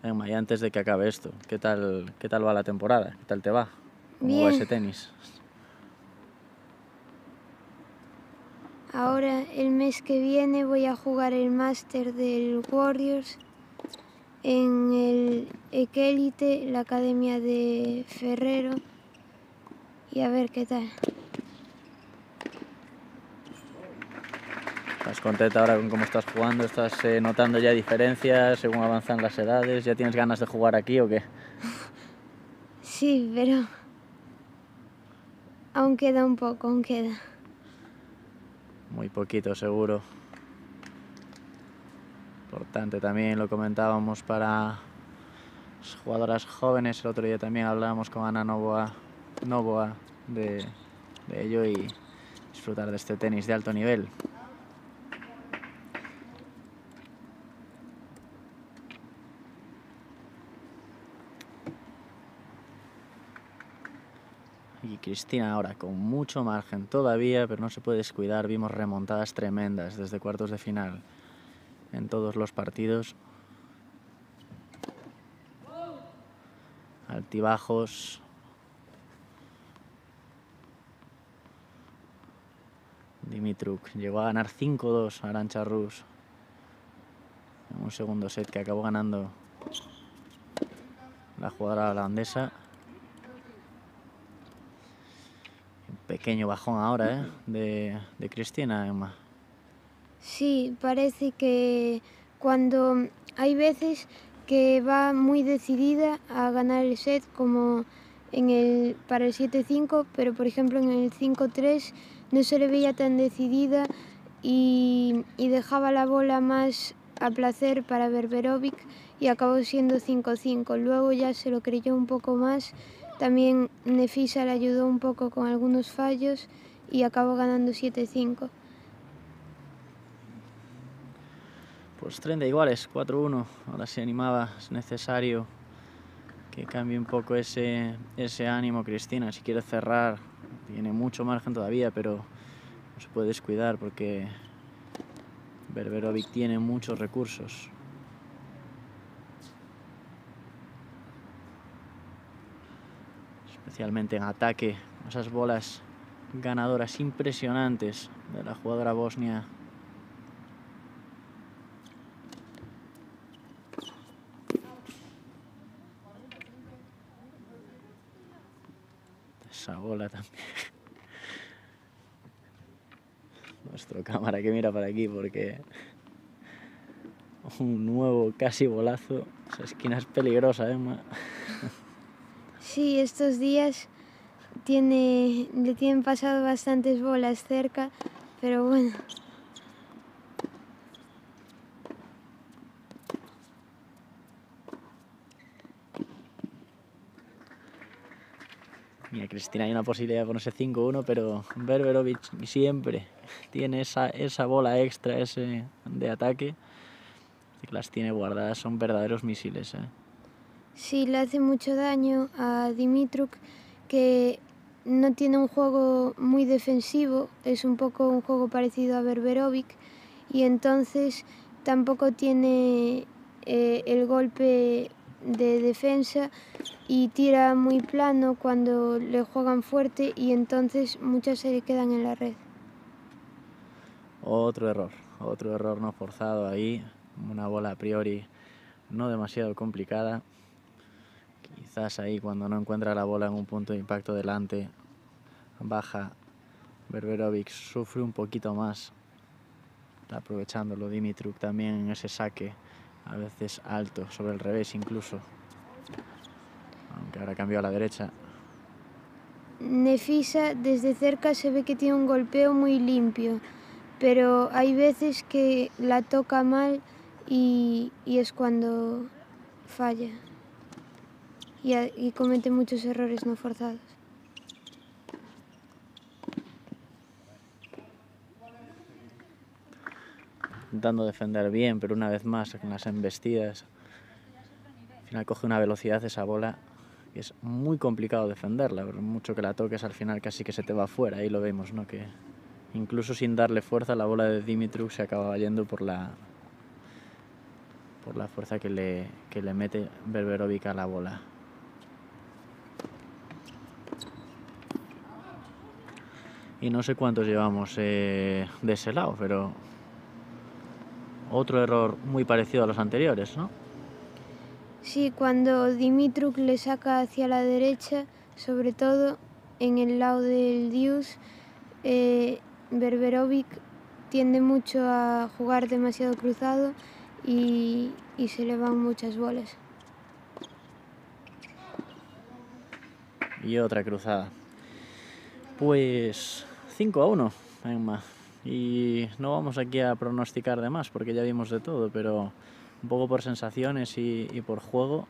Emma, y antes de que acabe esto, ¿qué tal, qué tal va la temporada? ¿Qué tal te va? ¿Cómo va Bien. ese tenis? Ahora el mes que viene voy a jugar el máster del Warriors en el Ekelite, la academia de Ferrero, y a ver qué tal. ¿Estás contenta ahora con cómo estás jugando? ¿Estás eh, notando ya diferencias según avanzan las edades? ¿Ya tienes ganas de jugar aquí o qué? Sí, pero aún queda un poco, aún queda. Muy poquito seguro. Importante también, lo comentábamos para jugadoras jóvenes. El otro día también hablábamos con Ana Novoa, Novoa de ello y disfrutar de este tenis de alto nivel. Y Cristina ahora con mucho margen todavía, pero no se puede descuidar. Vimos remontadas tremendas desde cuartos de final en todos los partidos. Altibajos. Dimitruk llegó a ganar 5-2 a Arancha Rus en un segundo set que acabó ganando la jugadora holandesa. Un pequeño bajón ahora ¿eh? de, de Cristina, Emma. Sí, parece que cuando hay veces que va muy decidida a ganar el set como en el, para el 7-5, pero por ejemplo en el 5-3 no se le veía tan decidida y, y dejaba la bola más a placer para Berberovic y acabó siendo 5-5. Luego ya se lo creyó un poco más. También Nefisa le ayudó un poco con algunos fallos y acabó ganando 7-5. Pues 30 iguales, 4-1. Ahora se animaba, es necesario que cambie un poco ese, ese ánimo Cristina. Si quiere cerrar, tiene mucho margen todavía, pero no se puede descuidar porque Berberovic tiene muchos recursos. Especialmente en ataque, esas bolas ganadoras impresionantes de la jugadora bosnia. Esa bola también. Nuestro cámara que mira para aquí porque un nuevo casi bolazo. Esa esquina es peligrosa, Emma. Sí, estos días tiene, le tienen pasado bastantes bolas cerca, pero bueno. Mira, Cristina, hay una posibilidad de ponerse 5-1, pero Berberovic siempre tiene esa, esa bola extra ese de ataque que las tiene guardadas, son verdaderos misiles. ¿eh? Sí, le hace mucho daño a Dimitruk, que no tiene un juego muy defensivo, es un poco un juego parecido a Berberovic, y entonces tampoco tiene eh, el golpe de defensa y tira muy plano cuando le juegan fuerte y entonces muchas se le quedan en la red. Otro error, otro error no forzado ahí, una bola a priori no demasiado complicada. Quizás ahí cuando no encuentra la bola en un punto de impacto delante, baja Berberovic, sufre un poquito más, aprovechándolo. Dimitruk también en ese saque, a veces alto, sobre el revés incluso, aunque ahora cambió a la derecha. Nefisa desde cerca se ve que tiene un golpeo muy limpio, pero hay veces que la toca mal y, y es cuando falla y, y comete muchos errores no forzados. intentando defender bien, pero una vez más en las embestidas. Al final coge una velocidad esa bola que es muy complicado defenderla, por mucho que la toques al final casi que se te va fuera, ahí lo vemos, ¿no? Que incluso sin darle fuerza la bola de Dimitruk se acaba yendo por la por la fuerza que le, que le mete Berberovic a la bola. Y no sé cuántos llevamos eh, de ese lado, pero otro error muy parecido a los anteriores, ¿no? Sí, cuando Dimitruk le saca hacia la derecha, sobre todo en el lado del Dius, eh, Berberovic tiende mucho a jugar demasiado cruzado y, y se le van muchas bolas. Y otra cruzada. Pues 5 a 1, Emma. Y no vamos aquí a pronosticar de más porque ya vimos de todo, pero un poco por sensaciones y, y por juego,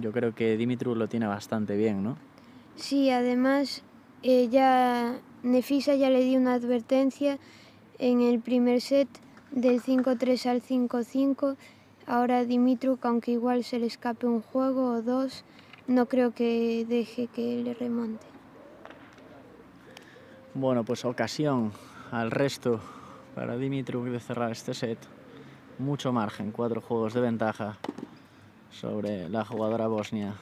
yo creo que Dimitru lo tiene bastante bien, ¿no? Sí, además eh, ya Nefisa ya le dio una advertencia en el primer set del 5-3 al 5-5. Ahora Dimitruk, aunque igual se le escape un juego o dos, no creo que deje que le remonte. Bueno, pues ocasión al resto para Dimitruk de cerrar este set. Mucho margen, cuatro juegos de ventaja sobre la jugadora bosnia.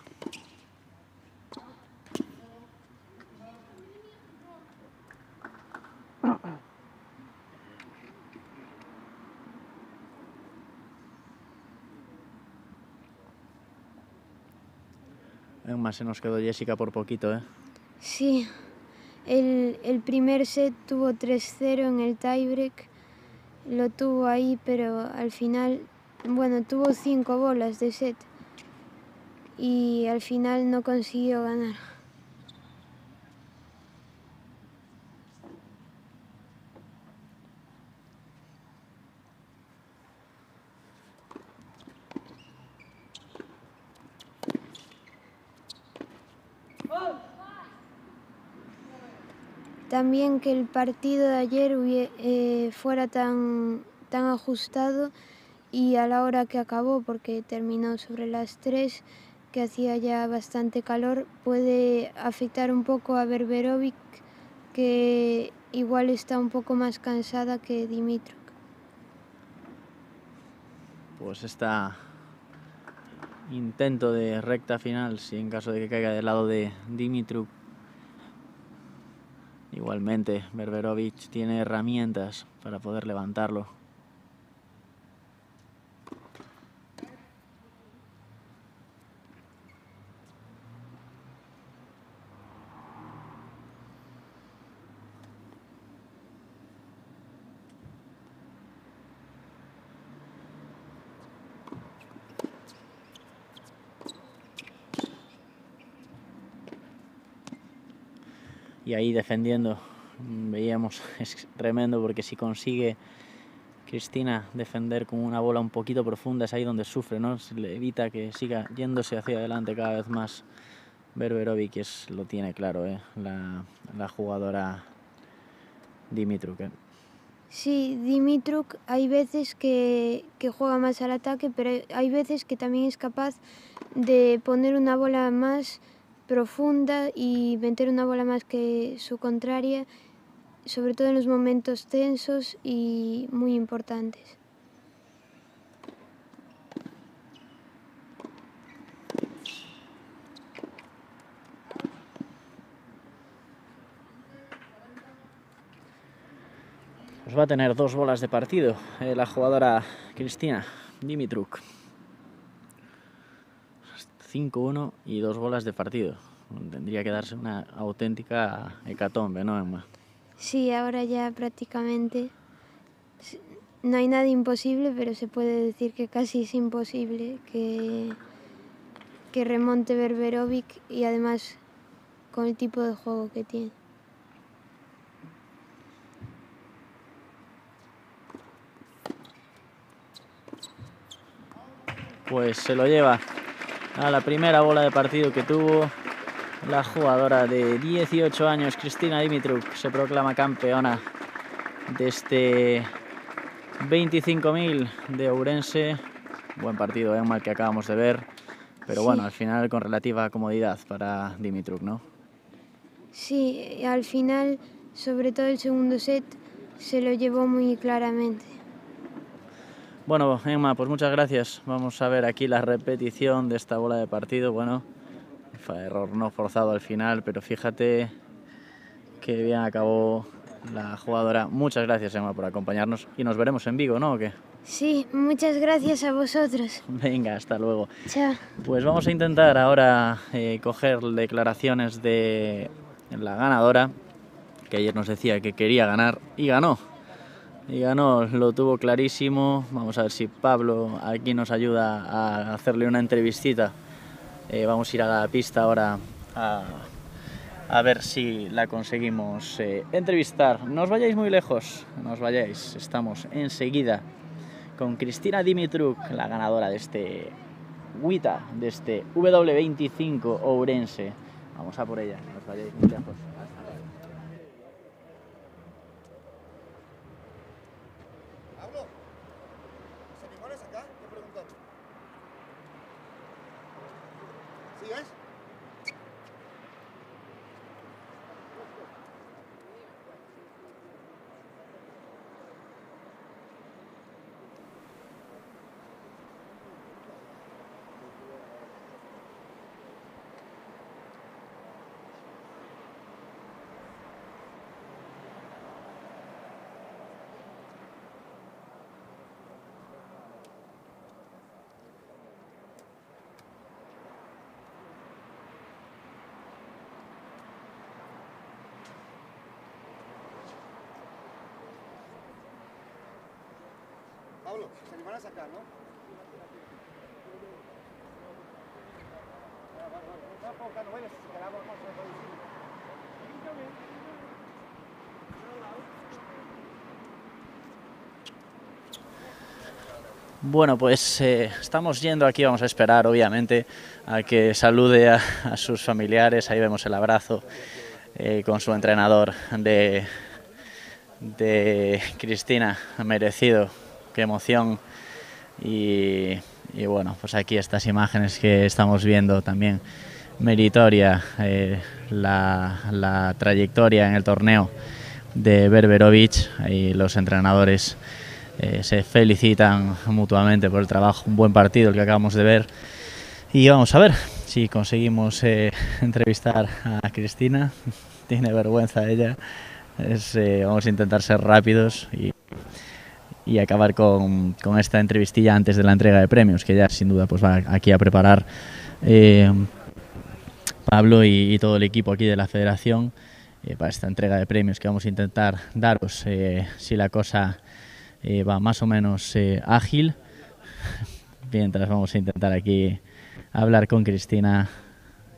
más se nos quedó Jessica por poquito, ¿eh? Sí, el, el primer set tuvo 3-0 en el tiebreak, lo tuvo ahí, pero al final, bueno, tuvo 5 bolas de set y al final no consiguió ganar. También que el partido de ayer eh, fuera tan, tan ajustado y a la hora que acabó, porque terminó sobre las 3, que hacía ya bastante calor, puede afectar un poco a Berberovic, que igual está un poco más cansada que Dimitruk. Pues está intento de recta final, si en caso de que caiga del lado de Dimitruk, Igualmente, Berberovich tiene herramientas para poder levantarlo. Ahí defendiendo mm, veíamos es tremendo porque si consigue Cristina defender con una bola un poquito profunda es ahí donde sufre, ¿no? Se le evita que siga yéndose hacia adelante cada vez más. Berberovic es, lo tiene claro, ¿eh? la, la jugadora Dimitruk. ¿eh? Sí, Dimitruk hay veces que, que, juega más al ataque, pero hay veces que también es capaz de poner una bola más profunda y meter una bola más que su contraria, sobre todo en los momentos tensos y muy importantes. Pues va a tener dos bolas de partido eh, la jugadora Cristina Dimitruk. 5-1 y dos bolas de partido. Tendría que darse una auténtica hecatombe, ¿no, Emma? Sí, ahora ya prácticamente no hay nada imposible, pero se puede decir que casi es imposible que, que remonte Berberovic y además con el tipo de juego que tiene. Pues se lo lleva a la primera bola de partido que tuvo la jugadora de 18 años, Cristina Dimitruk, se proclama campeona de este 25.000 de Ourense. Buen partido, ¿eh? mal que acabamos de ver, pero bueno, al final con relativa comodidad para Dimitruk, ¿no? Sí, al final, sobre todo el segundo set, se lo llevó muy claramente. Bueno, Emma, pues muchas gracias. Vamos a ver aquí la repetición de esta bola de partido. Bueno, error no forzado al final, pero fíjate que bien acabó la jugadora. Muchas gracias, Emma, por acompañarnos y nos veremos en Vigo, ¿no? ¿O qué? Sí, muchas gracias a vosotros. Venga, hasta luego. Chao. Pues vamos a intentar ahora eh, coger declaraciones de la ganadora, que ayer nos decía que quería ganar y ganó y ganó, lo tuvo clarísimo. Vamos a ver si Pablo aquí nos ayuda a hacerle una entrevistita. Eh, vamos a ir a la pista ahora a, a ver si la conseguimos eh, entrevistar. No os vayáis muy lejos, no os vayáis. Estamos enseguida con Cristina Dimitruk, la ganadora de este WITA, de este W25 Ourense. Vamos a por ella, no os vayáis muy lejos. Bueno, pues eh, estamos yendo aquí, vamos a esperar obviamente a que salude a, sus familiares, ahí vemos el abrazo eh, con su entrenador de, de Cristina, merecido, qué emoción. Y, bueno, pues aquí estas imágenes que estamos viendo también. Meritoria eh, la, la, trayectoria en el torneo de Berberovic y los entrenadores eh, se felicitan mutuamente por el trabajo, un buen partido el que acabamos de ver. Y vamos a ver si conseguimos eh, entrevistar a Cristina, tiene vergüenza ella, eh, vamos a intentar ser rápidos y, y acabar con, con, esta entrevistilla antes de la entrega de premios, que ya sin duda pues va aquí a preparar Pablo y, y, todo el equipo aquí de la federación para esta entrega de premios que vamos a intentar daros si la cosa eh, va más o menos ágil. Mientras vamos a intentar aquí hablar con Cristina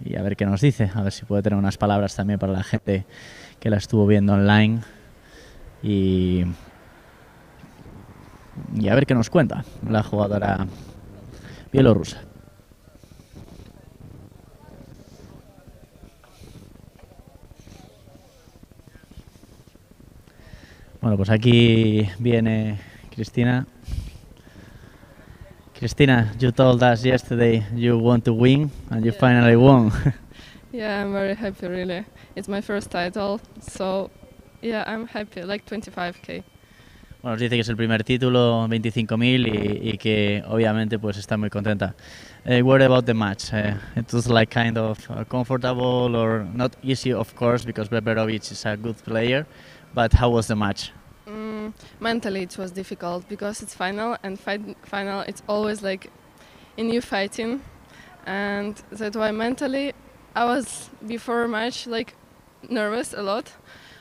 y a ver qué nos dice, a ver si puede tener unas palabras también para la gente que la estuvo viendo online y a ver qué nos cuenta la jugadora bielorrusa. Bueno, pues aquí viene Cristina. Cristina, you told us yesterday you want to win and you yeah. finally won. yeah, I'm very happy really. It's my first title, so yeah, I'm happy, like 25k. Bueno, nos dice que es el primer título, 25.000 y, y que obviamente pues está muy contenta. Uh, what about the match? Uh, it was like kind of uh, comfortable or not easy, of course, because Beberovic is a good player. But how was the match? Mm, mentally, it was difficult because it's final, and fight, final it's always like a new fighting, and that's why mentally I was before match like nervous a lot.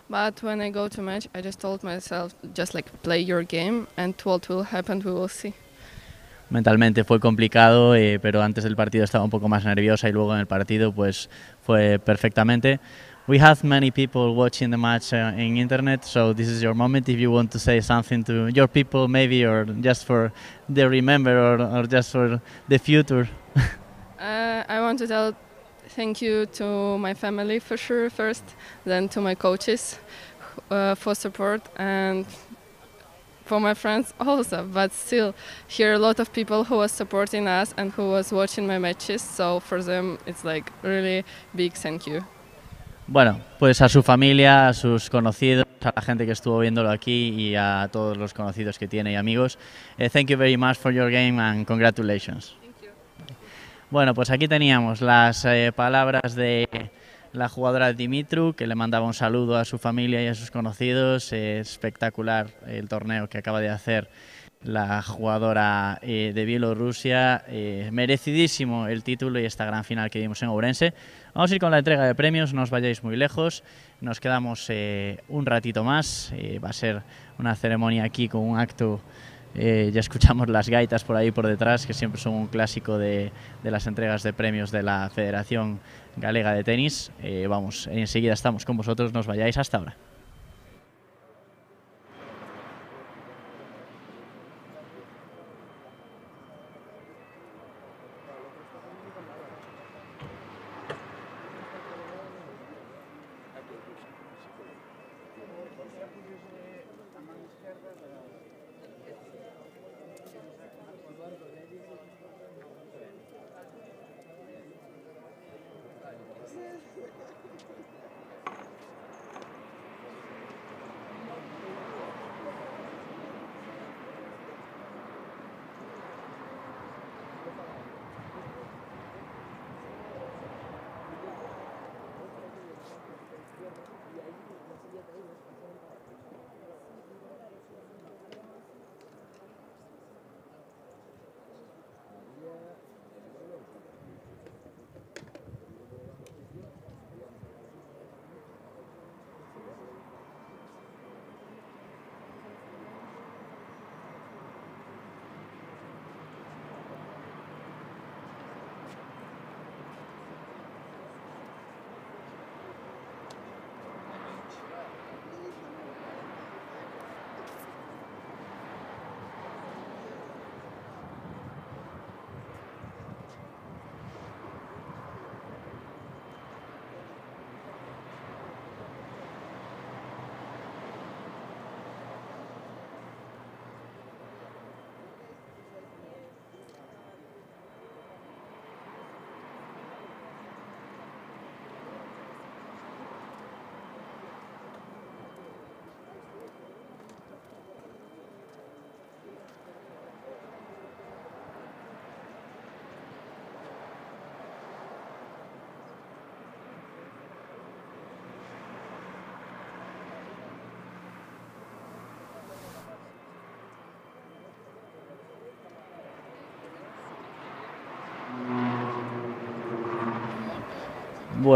But when I go to match, I just told myself just like play your game, and what will happen, we will see. mentalmente fue complicado, eh, pero antes del partido estaba un poco más nerviosa y luego en el partido pues fue perfectamente. We have many people watching the match uh, in internet, so this is your moment if you want to say something to your people, maybe, or just for the remember, or, or just for the future. uh, I want to tell thank you to my family for sure first, then to my coaches uh, for support and for my friends also. But still, here a lot of people who was supporting us and who was watching my matches. So for them, it's like really big thank you. Bueno, pues a su familia, a sus conocidos, a la gente que estuvo viéndolo aquí y a todos los conocidos que tiene y amigos. Uh, thank you very much for your game and congratulations. Bueno, pues aquí teníamos las eh, palabras de la jugadora Dimitru, que le mandaba un saludo a su familia y a sus conocidos. Eh, espectacular el torneo que acaba de hacer la jugadora eh, de Bielorrusia. Eh, merecidísimo el título y esta gran final que vimos en Ourense. Vamos a ir con la entrega de premios, no os vayáis muy lejos. Nos quedamos eh, un ratito más. Va a ser una ceremonia aquí con un acto. Ya escuchamos las gaitas por ahí por detrás, que siempre son un clásico de, las entregas de premios de la Federación Galega de Tenis. Vamos, enseguida estamos con vosotros, no os vayáis hasta ahora.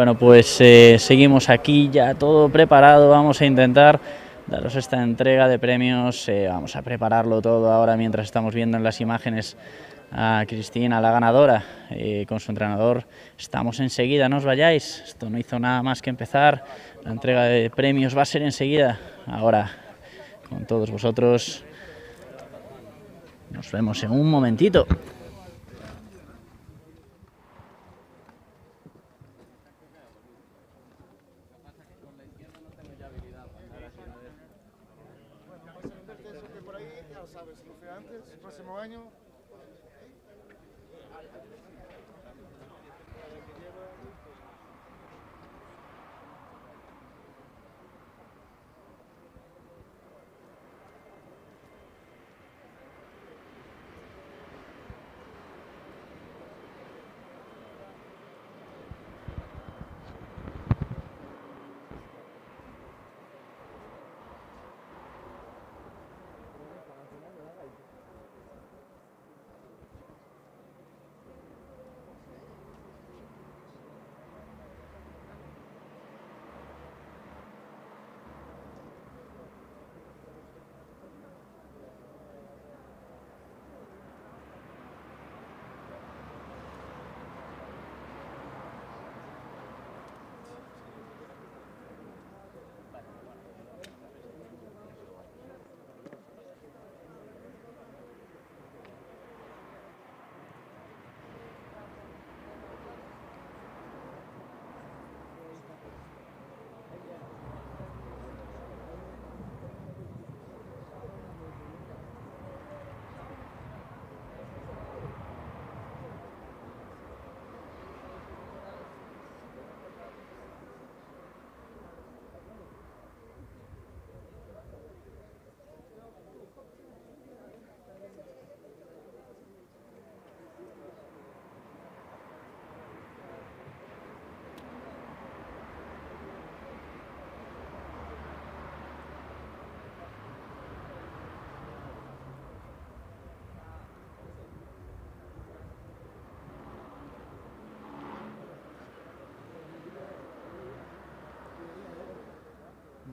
Bueno, pues eh, seguimos aquí ya todo preparado. Vamos a intentar daros esta entrega de premios. Eh, vamos a prepararlo todo ahora mientras estamos viendo en las imágenes a Cristina, la ganadora, eh, con su entrenador. Estamos enseguida, no os vayáis. Esto no hizo nada más que empezar. La entrega de premios va a ser enseguida. Ahora, con todos vosotros. Nos vemos en un momentito.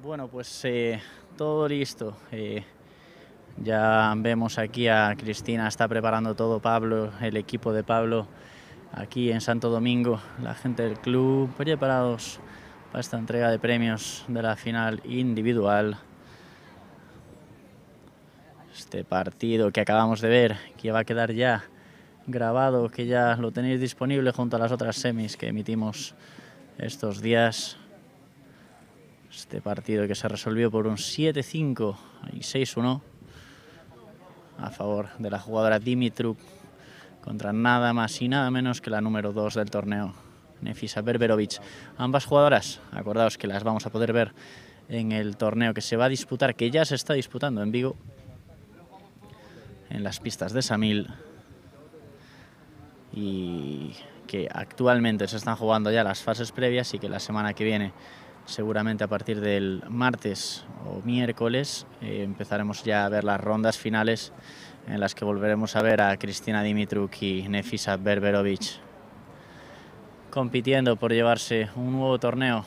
Bueno, pues eh, todo listo. Eh, ya vemos aquí a Cristina, está preparando todo Pablo, el equipo de Pablo aquí en Santo Domingo, la gente del club preparados para esta entrega de premios de la final individual. Este partido que acabamos de ver, que va a quedar ya grabado, que ya lo tenéis disponible junto a las otras semis que emitimos estos días. Este partido que se resolvió por un 7-5 y 6-1 a favor de la jugadora Dimitruk contra nada más y nada menos que la número 2 del torneo, Nefisa Berberovic. Ambas jugadoras, acordaos que las vamos a poder ver en el torneo que se va a disputar, que ya se está disputando en Vigo, en las pistas de Samil, y que actualmente se están jugando ya las fases previas y que la semana que viene seguramente a partir del martes o miércoles eh, empezaremos ya a ver las rondas finales en las que volveremos a ver a Cristina Dimitruk y Nefisa Berberovic compitiendo por llevarse un nuevo torneo.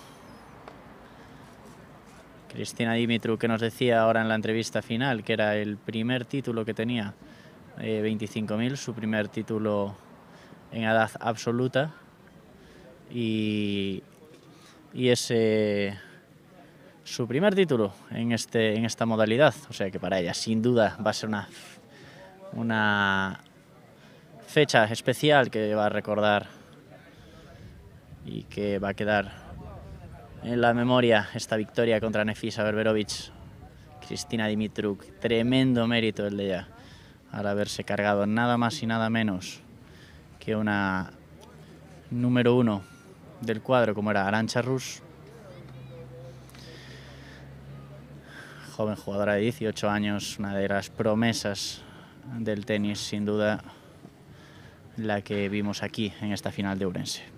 Cristina Dimitruk que nos decía ahora en la entrevista final que era el primer título que tenía, eh, 25.000, su primer título en edad absoluta y, y es su primer título en, este, en esta modalidad. O sea que para ella sin duda va a ser una, una fecha especial que va a recordar y que va a quedar en la memoria esta victoria contra Nefisa Berberovic, Cristina Dimitruk. Tremendo mérito el de ella al haberse cargado nada más y nada menos que una número uno del cuadro como era Arancha Rus, joven jugadora de 18 años, una de las promesas del tenis, sin duda la que vimos aquí en esta final de Urense.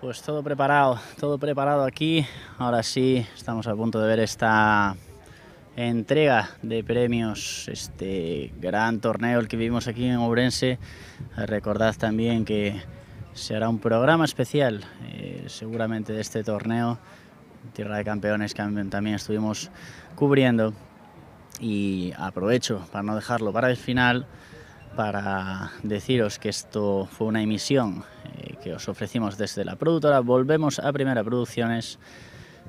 Pues todo preparado, todo preparado aquí. Ahora sí, estamos a punto de ver esta entrega de premios, este gran torneo el que vimos aquí en Ourense. Recordad también que se hará un programa especial, eh, seguramente de este torneo, Tierra de Campeones, que también estuvimos cubriendo. Y aprovecho para no dejarlo para el final para deciros que esto fue una emisión que os ofrecimos desde la productora. Volvemos a Primera Producciones.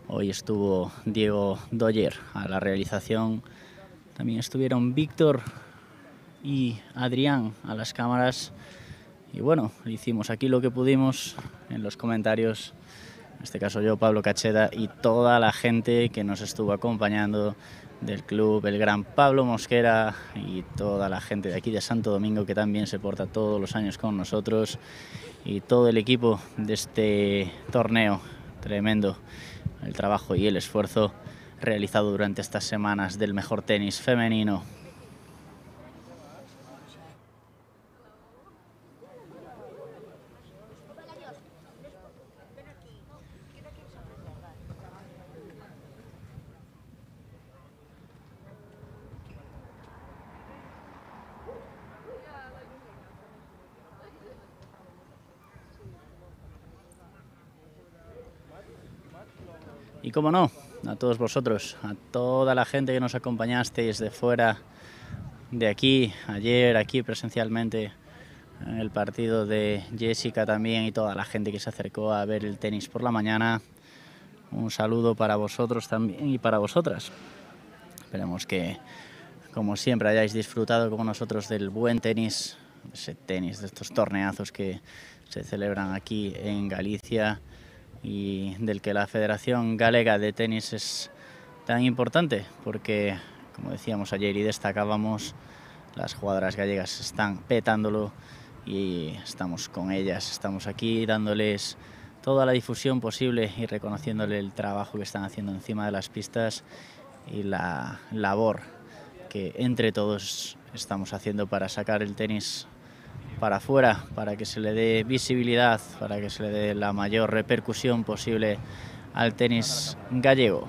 Hoy estuvo Diego Doyer a la realización. También estuvieron Víctor y Adrián a las cámaras. Y bueno, hicimos aquí lo que pudimos en los comentarios. En este caso yo, Pablo Cacheda y toda la gente que nos estuvo acompañando del club, el gran Pablo Mosquera y toda la gente de aquí de Santo Domingo que también se porta todos los años con nosotros y todo el equipo de este torneo. Tremendo el trabajo y el esfuerzo realizado durante estas semanas del mejor tenis femenino Y como no, a todos vosotros, a toda la gente que nos acompañasteis de fuera, de aquí, ayer, aquí presencialmente, en el partido de Jessica también y toda la gente que se acercó a ver el tenis por la mañana. Un saludo para vosotros también y para vosotras. Esperemos que, como siempre, hayáis disfrutado como nosotros del buen tenis, ese tenis, de estos torneazos que se celebran aquí en Galicia y del que la Federación Galega de Tenis es tan importante porque, como decíamos ayer y destacábamos, las jugadoras gallegas están petándolo y estamos con ellas, estamos aquí dándoles toda la difusión posible y reconociéndole el trabajo que están haciendo encima de las pistas y la labor que entre todos estamos haciendo para sacar el tenis para afuera, para que se le dé visibilidad, para que se le dé la mayor repercusión posible al tenis gallego.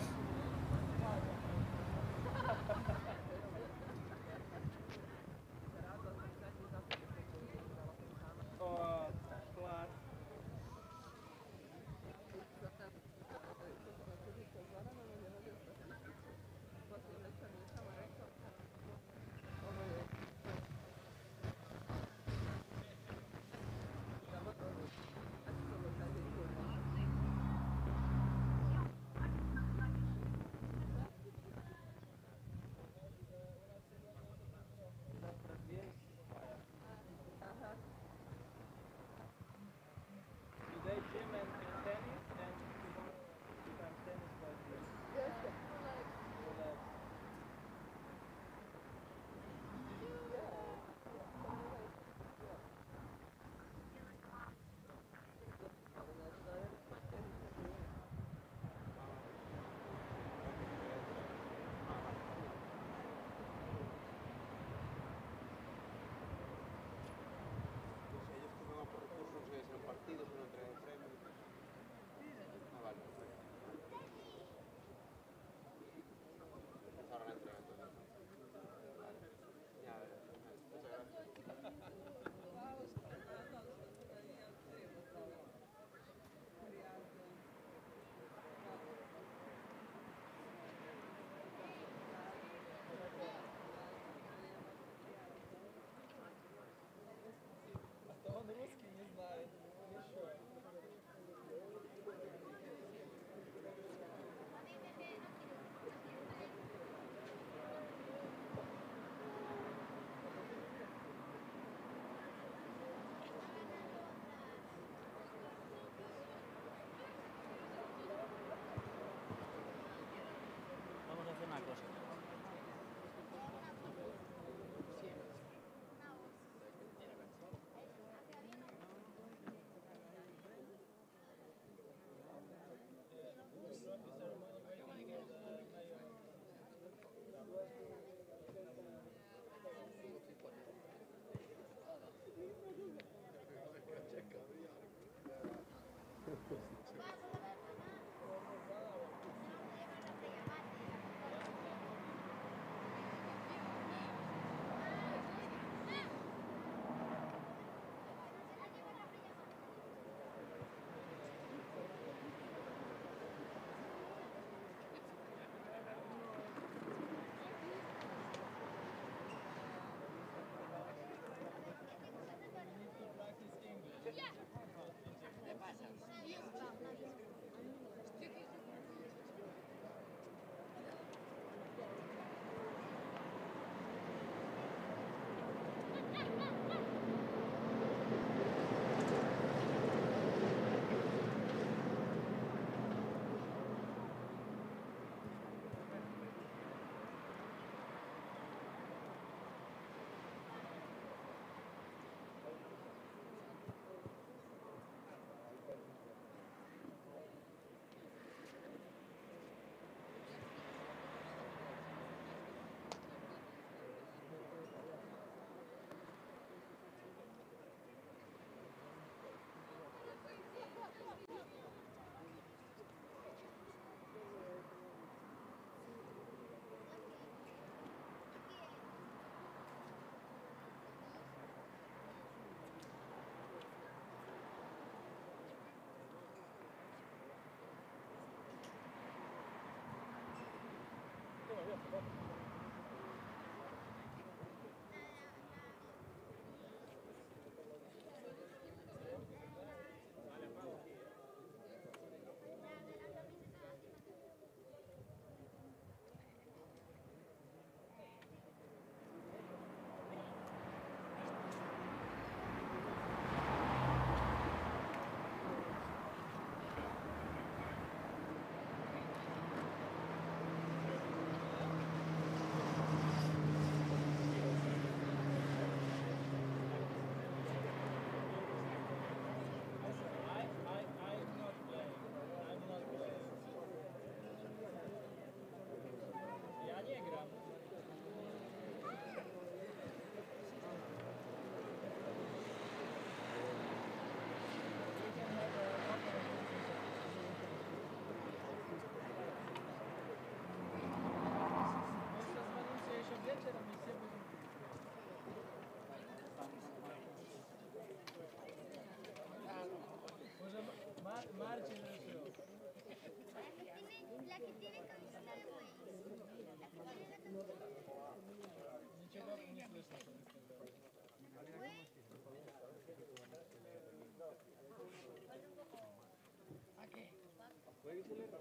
Where is the letter?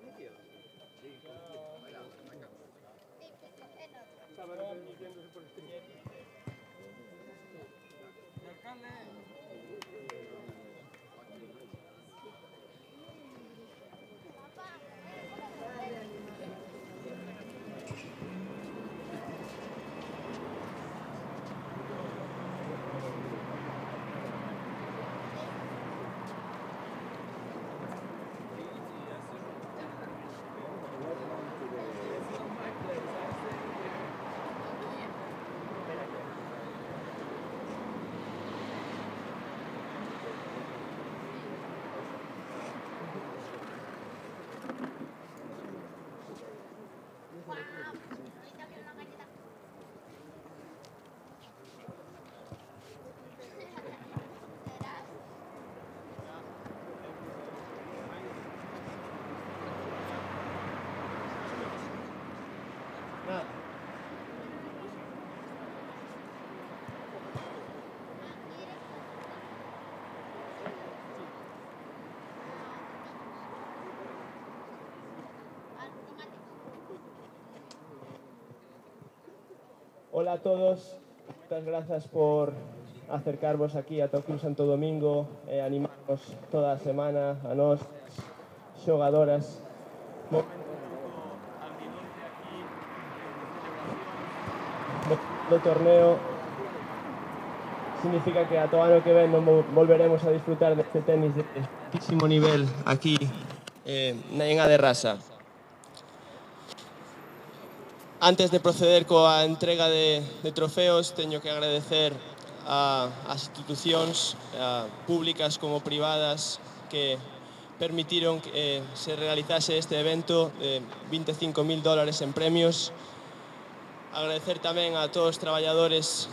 permitido. Sí, Estaban permitiendo por. Hola a todos, muchas gracias por acercarvos aquí a Tokio Santo Domingo e animarnos toda a semana a nós, xogadoras. do torneo significa que a todo ano que ven non volveremos a disfrutar deste tenis de altísimo nivel aquí eh, en A de Rasa. Antes de proceder coa entrega de, de trofeos, teño que agradecer a, as institucións a, públicas como privadas que permitiron que eh, se realizase este evento de 25.000 dólares en premios. Agradecer tamén a todos os traballadores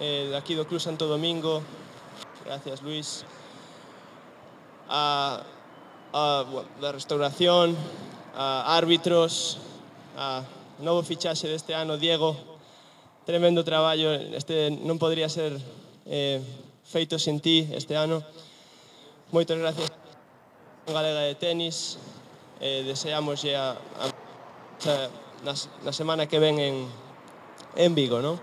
eh, de aquí do Club Santo Domingo, gracias Luis, a, a bueno, da restauración, a árbitros, a novo fichaxe deste ano, Diego, tremendo traballo, este non podría ser eh, feito sen ti este ano. Moitas gracias a Galega de Tenis, eh, deseamos a, a, a na, na semana que ven en, en Vigo, non?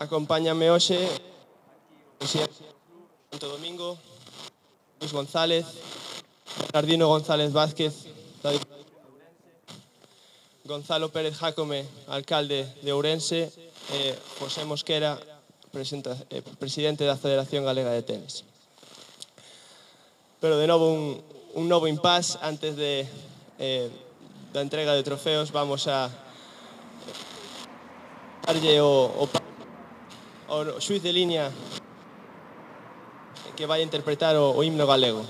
Acompáñame hoxe Santo Domingo, Luis González, Jardino González Vázquez, da Gonzalo Pérez Jácome, alcalde de Ourense, e José Mosquera, presenta, eh, presidente da Federación Galega de Tenis. Pero de novo un, un novo impás antes de, eh, da entrega de trofeos. Vamos a darlle o, o, o xuiz de línea que vai interpretar o, o himno galego.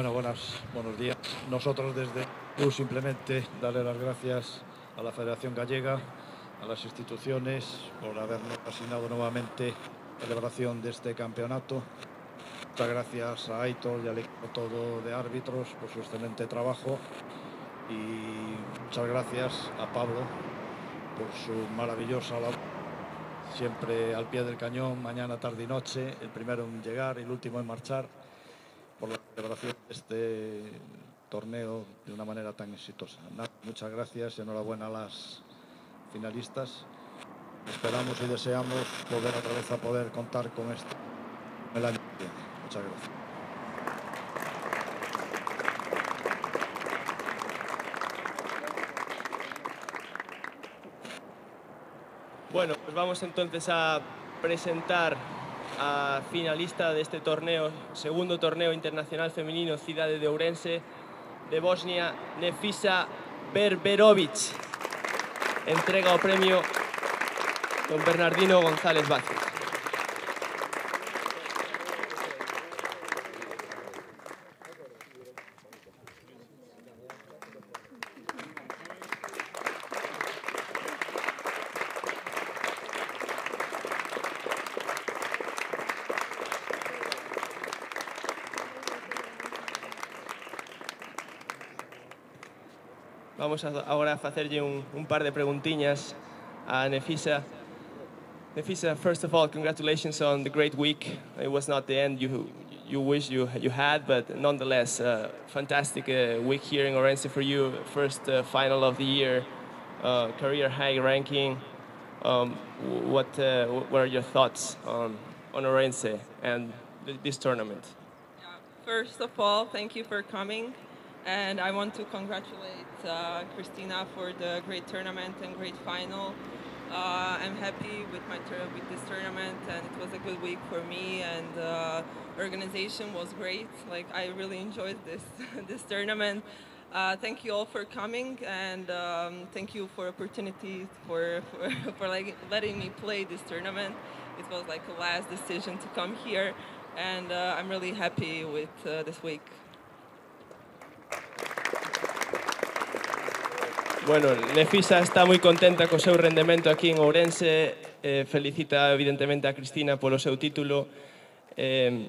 Bueno, buenas, buenos días. Nosotros desde CUS simplemente darle las gracias a la Federación Gallega, a las instituciones por habernos asignado nuevamente la celebración de este campeonato. Muchas gracias a Aitor y al equipo todo de árbitros por su excelente trabajo y muchas gracias a Pablo por su maravillosa labor. Siempre al pie del cañón, mañana, tarde y noche, el primero en llegar y el último en marchar por la celebración este torneo de una manera tan exitosa. Muchas gracias y enhorabuena a las finalistas. Esperamos y deseamos volver otra vez a poder contar con esto. Muchas gracias. Bueno, pues vamos entonces a presentar a finalista de este torneo, segundo torneo internacional femenino Ciudad de Ourense de Bosnia, Nefisa Berberovic. Entrega o premio don Bernardino González Vázquez. Vamos a, agora a facerlle un, un par de preguntiñas a Nefisa. Nefisa, first of all, congratulations on the great week. It was not the end you you wish you you had, but nonetheless, uh, fantastic uh, week here in Orense for you. First uh, final of the year, uh, career high ranking. Um, what uh, what are your thoughts on on Orense and th this tournament? First of all, thank you for coming. And I want to congratulate uh, Christina for the great tournament and great final. Uh, I'm happy with my with this tournament, and it was a good week for me. And uh, organization was great. Like I really enjoyed this this tournament. Uh, thank you all for coming, and um, thank you for opportunity for, for for like letting me play this tournament. It was like a last decision to come here, and uh, I'm really happy with uh, this week. Bueno, Nefisa está moi contenta co seu rendemento aquí en Ourense, eh, felicita evidentemente a Cristina polo seu título. Eh,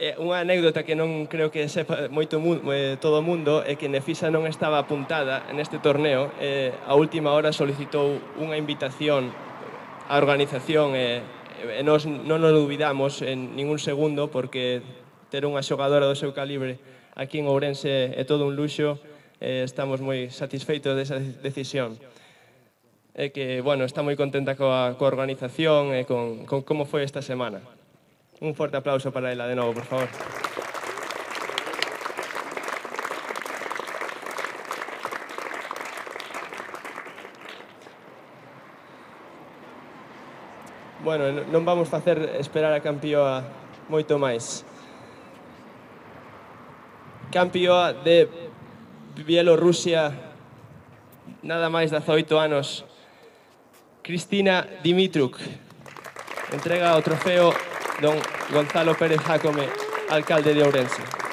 eh, unha anécdota que non creo que sepa moito mu eh, todo o mundo é que Nefisa non estaba apuntada neste torneo. Eh, a última hora solicitou unha invitación á organización e, eh, e nos non nos duvidamos en ningún segundo porque ter unha xogadora do seu calibre aquí en Ourense é todo un luxo eh, estamos moi satisfeitos desa decisión. E que, bueno, está moi contenta coa, coa organización e con, con como foi esta semana. Un forte aplauso para ela de novo, por favor. Bueno, non vamos facer esperar a Campioa moito máis. Campioa de Bielorrusia, nada máis 18 anos, Cristina Dimitruk. Entrega o trofeo don Gonzalo Pérez Jacome, alcalde de Ourense.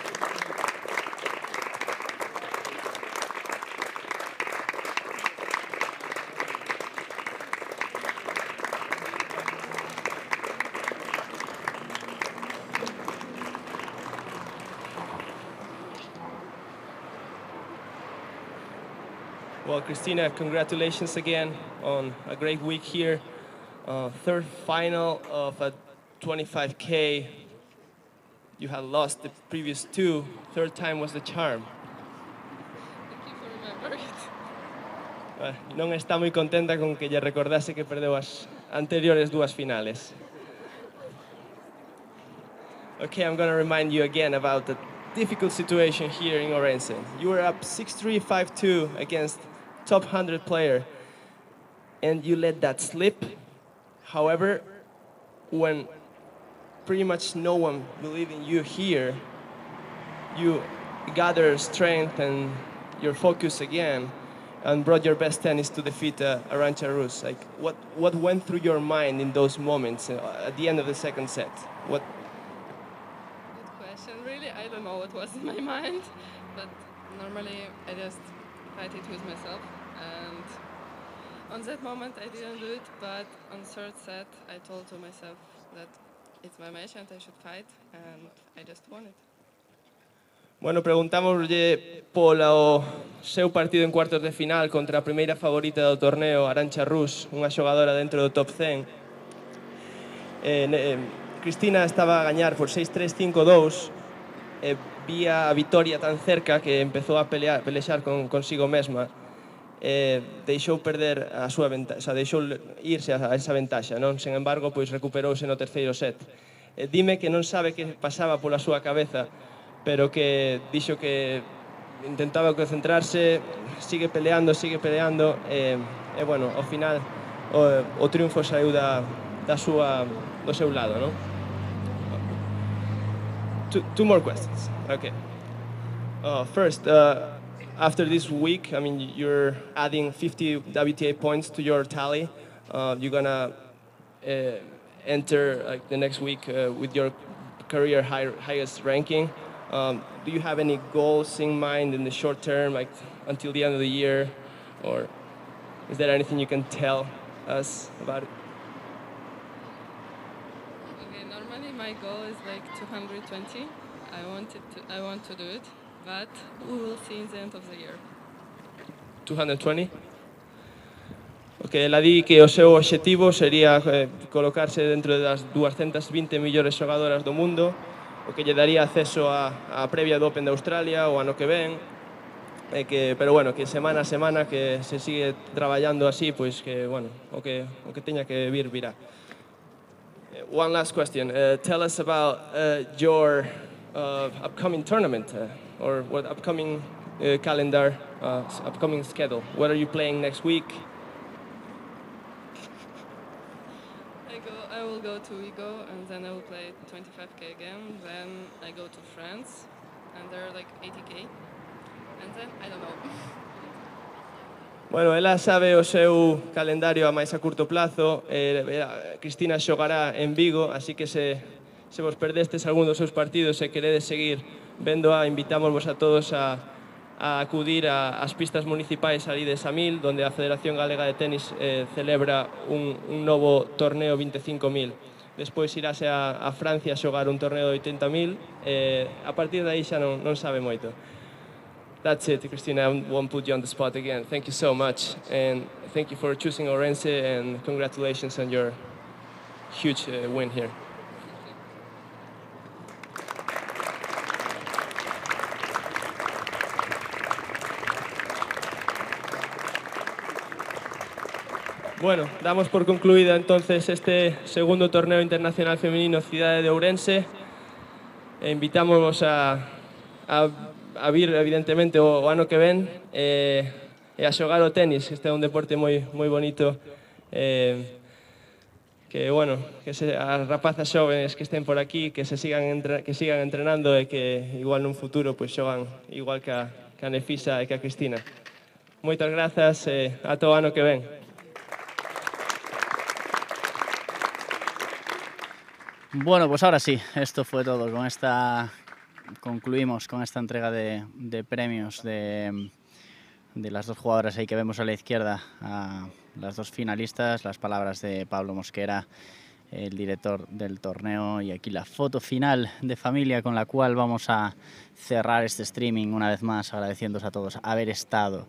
Christina, congratulations again on a great week here. Uh, third final of a 25K. You had lost the previous two. Third time was the charm. Thank you for remembering it. Uh, non está moi contenta con que lle recordase que perdeu as anteriores dúas finales. Okay, I'm going to remind you again about the difficult situation here in Orense. You were up 6-3, 5-2 against top 100 player, and you let that slip. However, when pretty much no one believed in you here, you gather strength and your focus again and brought your best tennis to defeat uh, Arancha Rus. Like, what, what went through your mind in those moments uh, at the end of the second set? What, Good question. Really, I don't know what was in my mind, but normally I just fight it with myself. And on that moment, I didn't do it, but on third set, I told to myself that it's my match and I should fight, and I just won it. Bueno, preguntámoslle polo seu partido en cuartos de final contra a primeira favorita do torneo, Arancha Rus, unha xogadora dentro do top 100. Eh, eh, Cristina estaba a gañar por 6-3, 5-2, eh, vía a vitoria tan cerca que empezou a pelear, pelexar con, consigo mesma eh, deixou perder a súa ventaxa, o sea, deixou irse a, a esa ventaxa, non? Sen embargo, pois recuperouse no terceiro set. Eh, dime que non sabe que pasaba pola súa cabeza, pero que dixo que intentaba concentrarse, sigue peleando, sigue peleando, e, eh, eh, bueno, ao final o, o triunfo saiu da, da súa, do seu lado, non? Two, two more questions. Okay. Uh, first, uh, after this week, I mean, you're adding 50 WTA points to your tally. Uh, you're gonna uh, enter like the next week uh, with your career high, highest ranking. Um, do you have any goals in mind in the short term, like until the end of the year, or is there anything you can tell us about it? Okay, normally my goal is like 220. I wanted to, I want to do it, but we will see in the end of the year. 220? Ok, ela di que o seu obxectivo sería eh, colocarse dentro das 220 millores xogadoras do mundo, o que lle daría acceso a, a previa do Open de Australia o ano que ven, e que, pero bueno, que semana a semana que se sigue traballando así, pois que, bueno, o que, o que teña que vir, virá. Uh, One last question. Uh, tell us about uh, your upcoming tournament uh, or what upcoming uh, calendar, uh, upcoming schedule. What are you playing next week? I go, I will go to Vigo and then I will play 25k again. Then I go to France and there are like 80k. And then I don't know. Bueno, ela sabe o seu calendario a máis a curto plazo. Eh, Cristina xogará en Vigo, así que se, se vos perdestes algún dos seus partidos e queredes seguir vendo a, invitámosvos a todos a, a acudir ás pistas municipais ali de Samil, donde a Federación Galega de Tenis eh, celebra un, un novo torneo 25.000. Despois irase a, a Francia a xogar un torneo de 80.000, eh, a partir de aí xa non, non sabe moito. That's it, Cristina. I won't put you on the spot again. Thank you so much, and thank you for choosing Orense, and congratulations on your huge uh, win here. Bueno, damos por concluido entonces este segundo torneo internacional femenino Cidade de Ourense. E invitamos a, a, a vir, evidentemente, o, o ano que ven eh, e a xogar o tenis, este é un deporte moi, moi bonito eh, que, bueno, que se, as rapazas xóvenes que estén por aquí, que se sigan, entre, que sigan entrenando e que igual nun futuro pues, xogan igual que a, que a Nefisa e que a Cristina. Moitas grazas e eh, a todo ano que ven. Bueno, pues ahora sí, esto fue todo. Con esta concluimos con esta entrega de, premios de, las dos jugadoras ahí que vemos a la izquierda, a las dos finalistas, las palabras de Pablo Mosquera, el director del torneo, y aquí la foto final de familia con la cual vamos a cerrar este streaming una vez más, agradeciéndoos a todos haber estado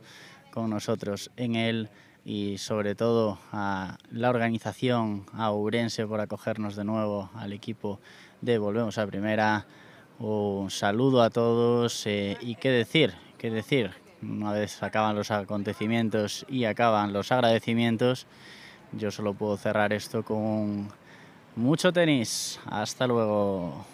con nosotros en él y sobre todo a la organización, a Ourense por acogernos de nuevo al equipo de Volvemos a Primera. Un saludo a todos eh, y qué decir, qué decir. Una vez acaban los acontecimientos y acaban los agradecimientos, yo solo puedo cerrar esto con mucho tenis. Hasta luego.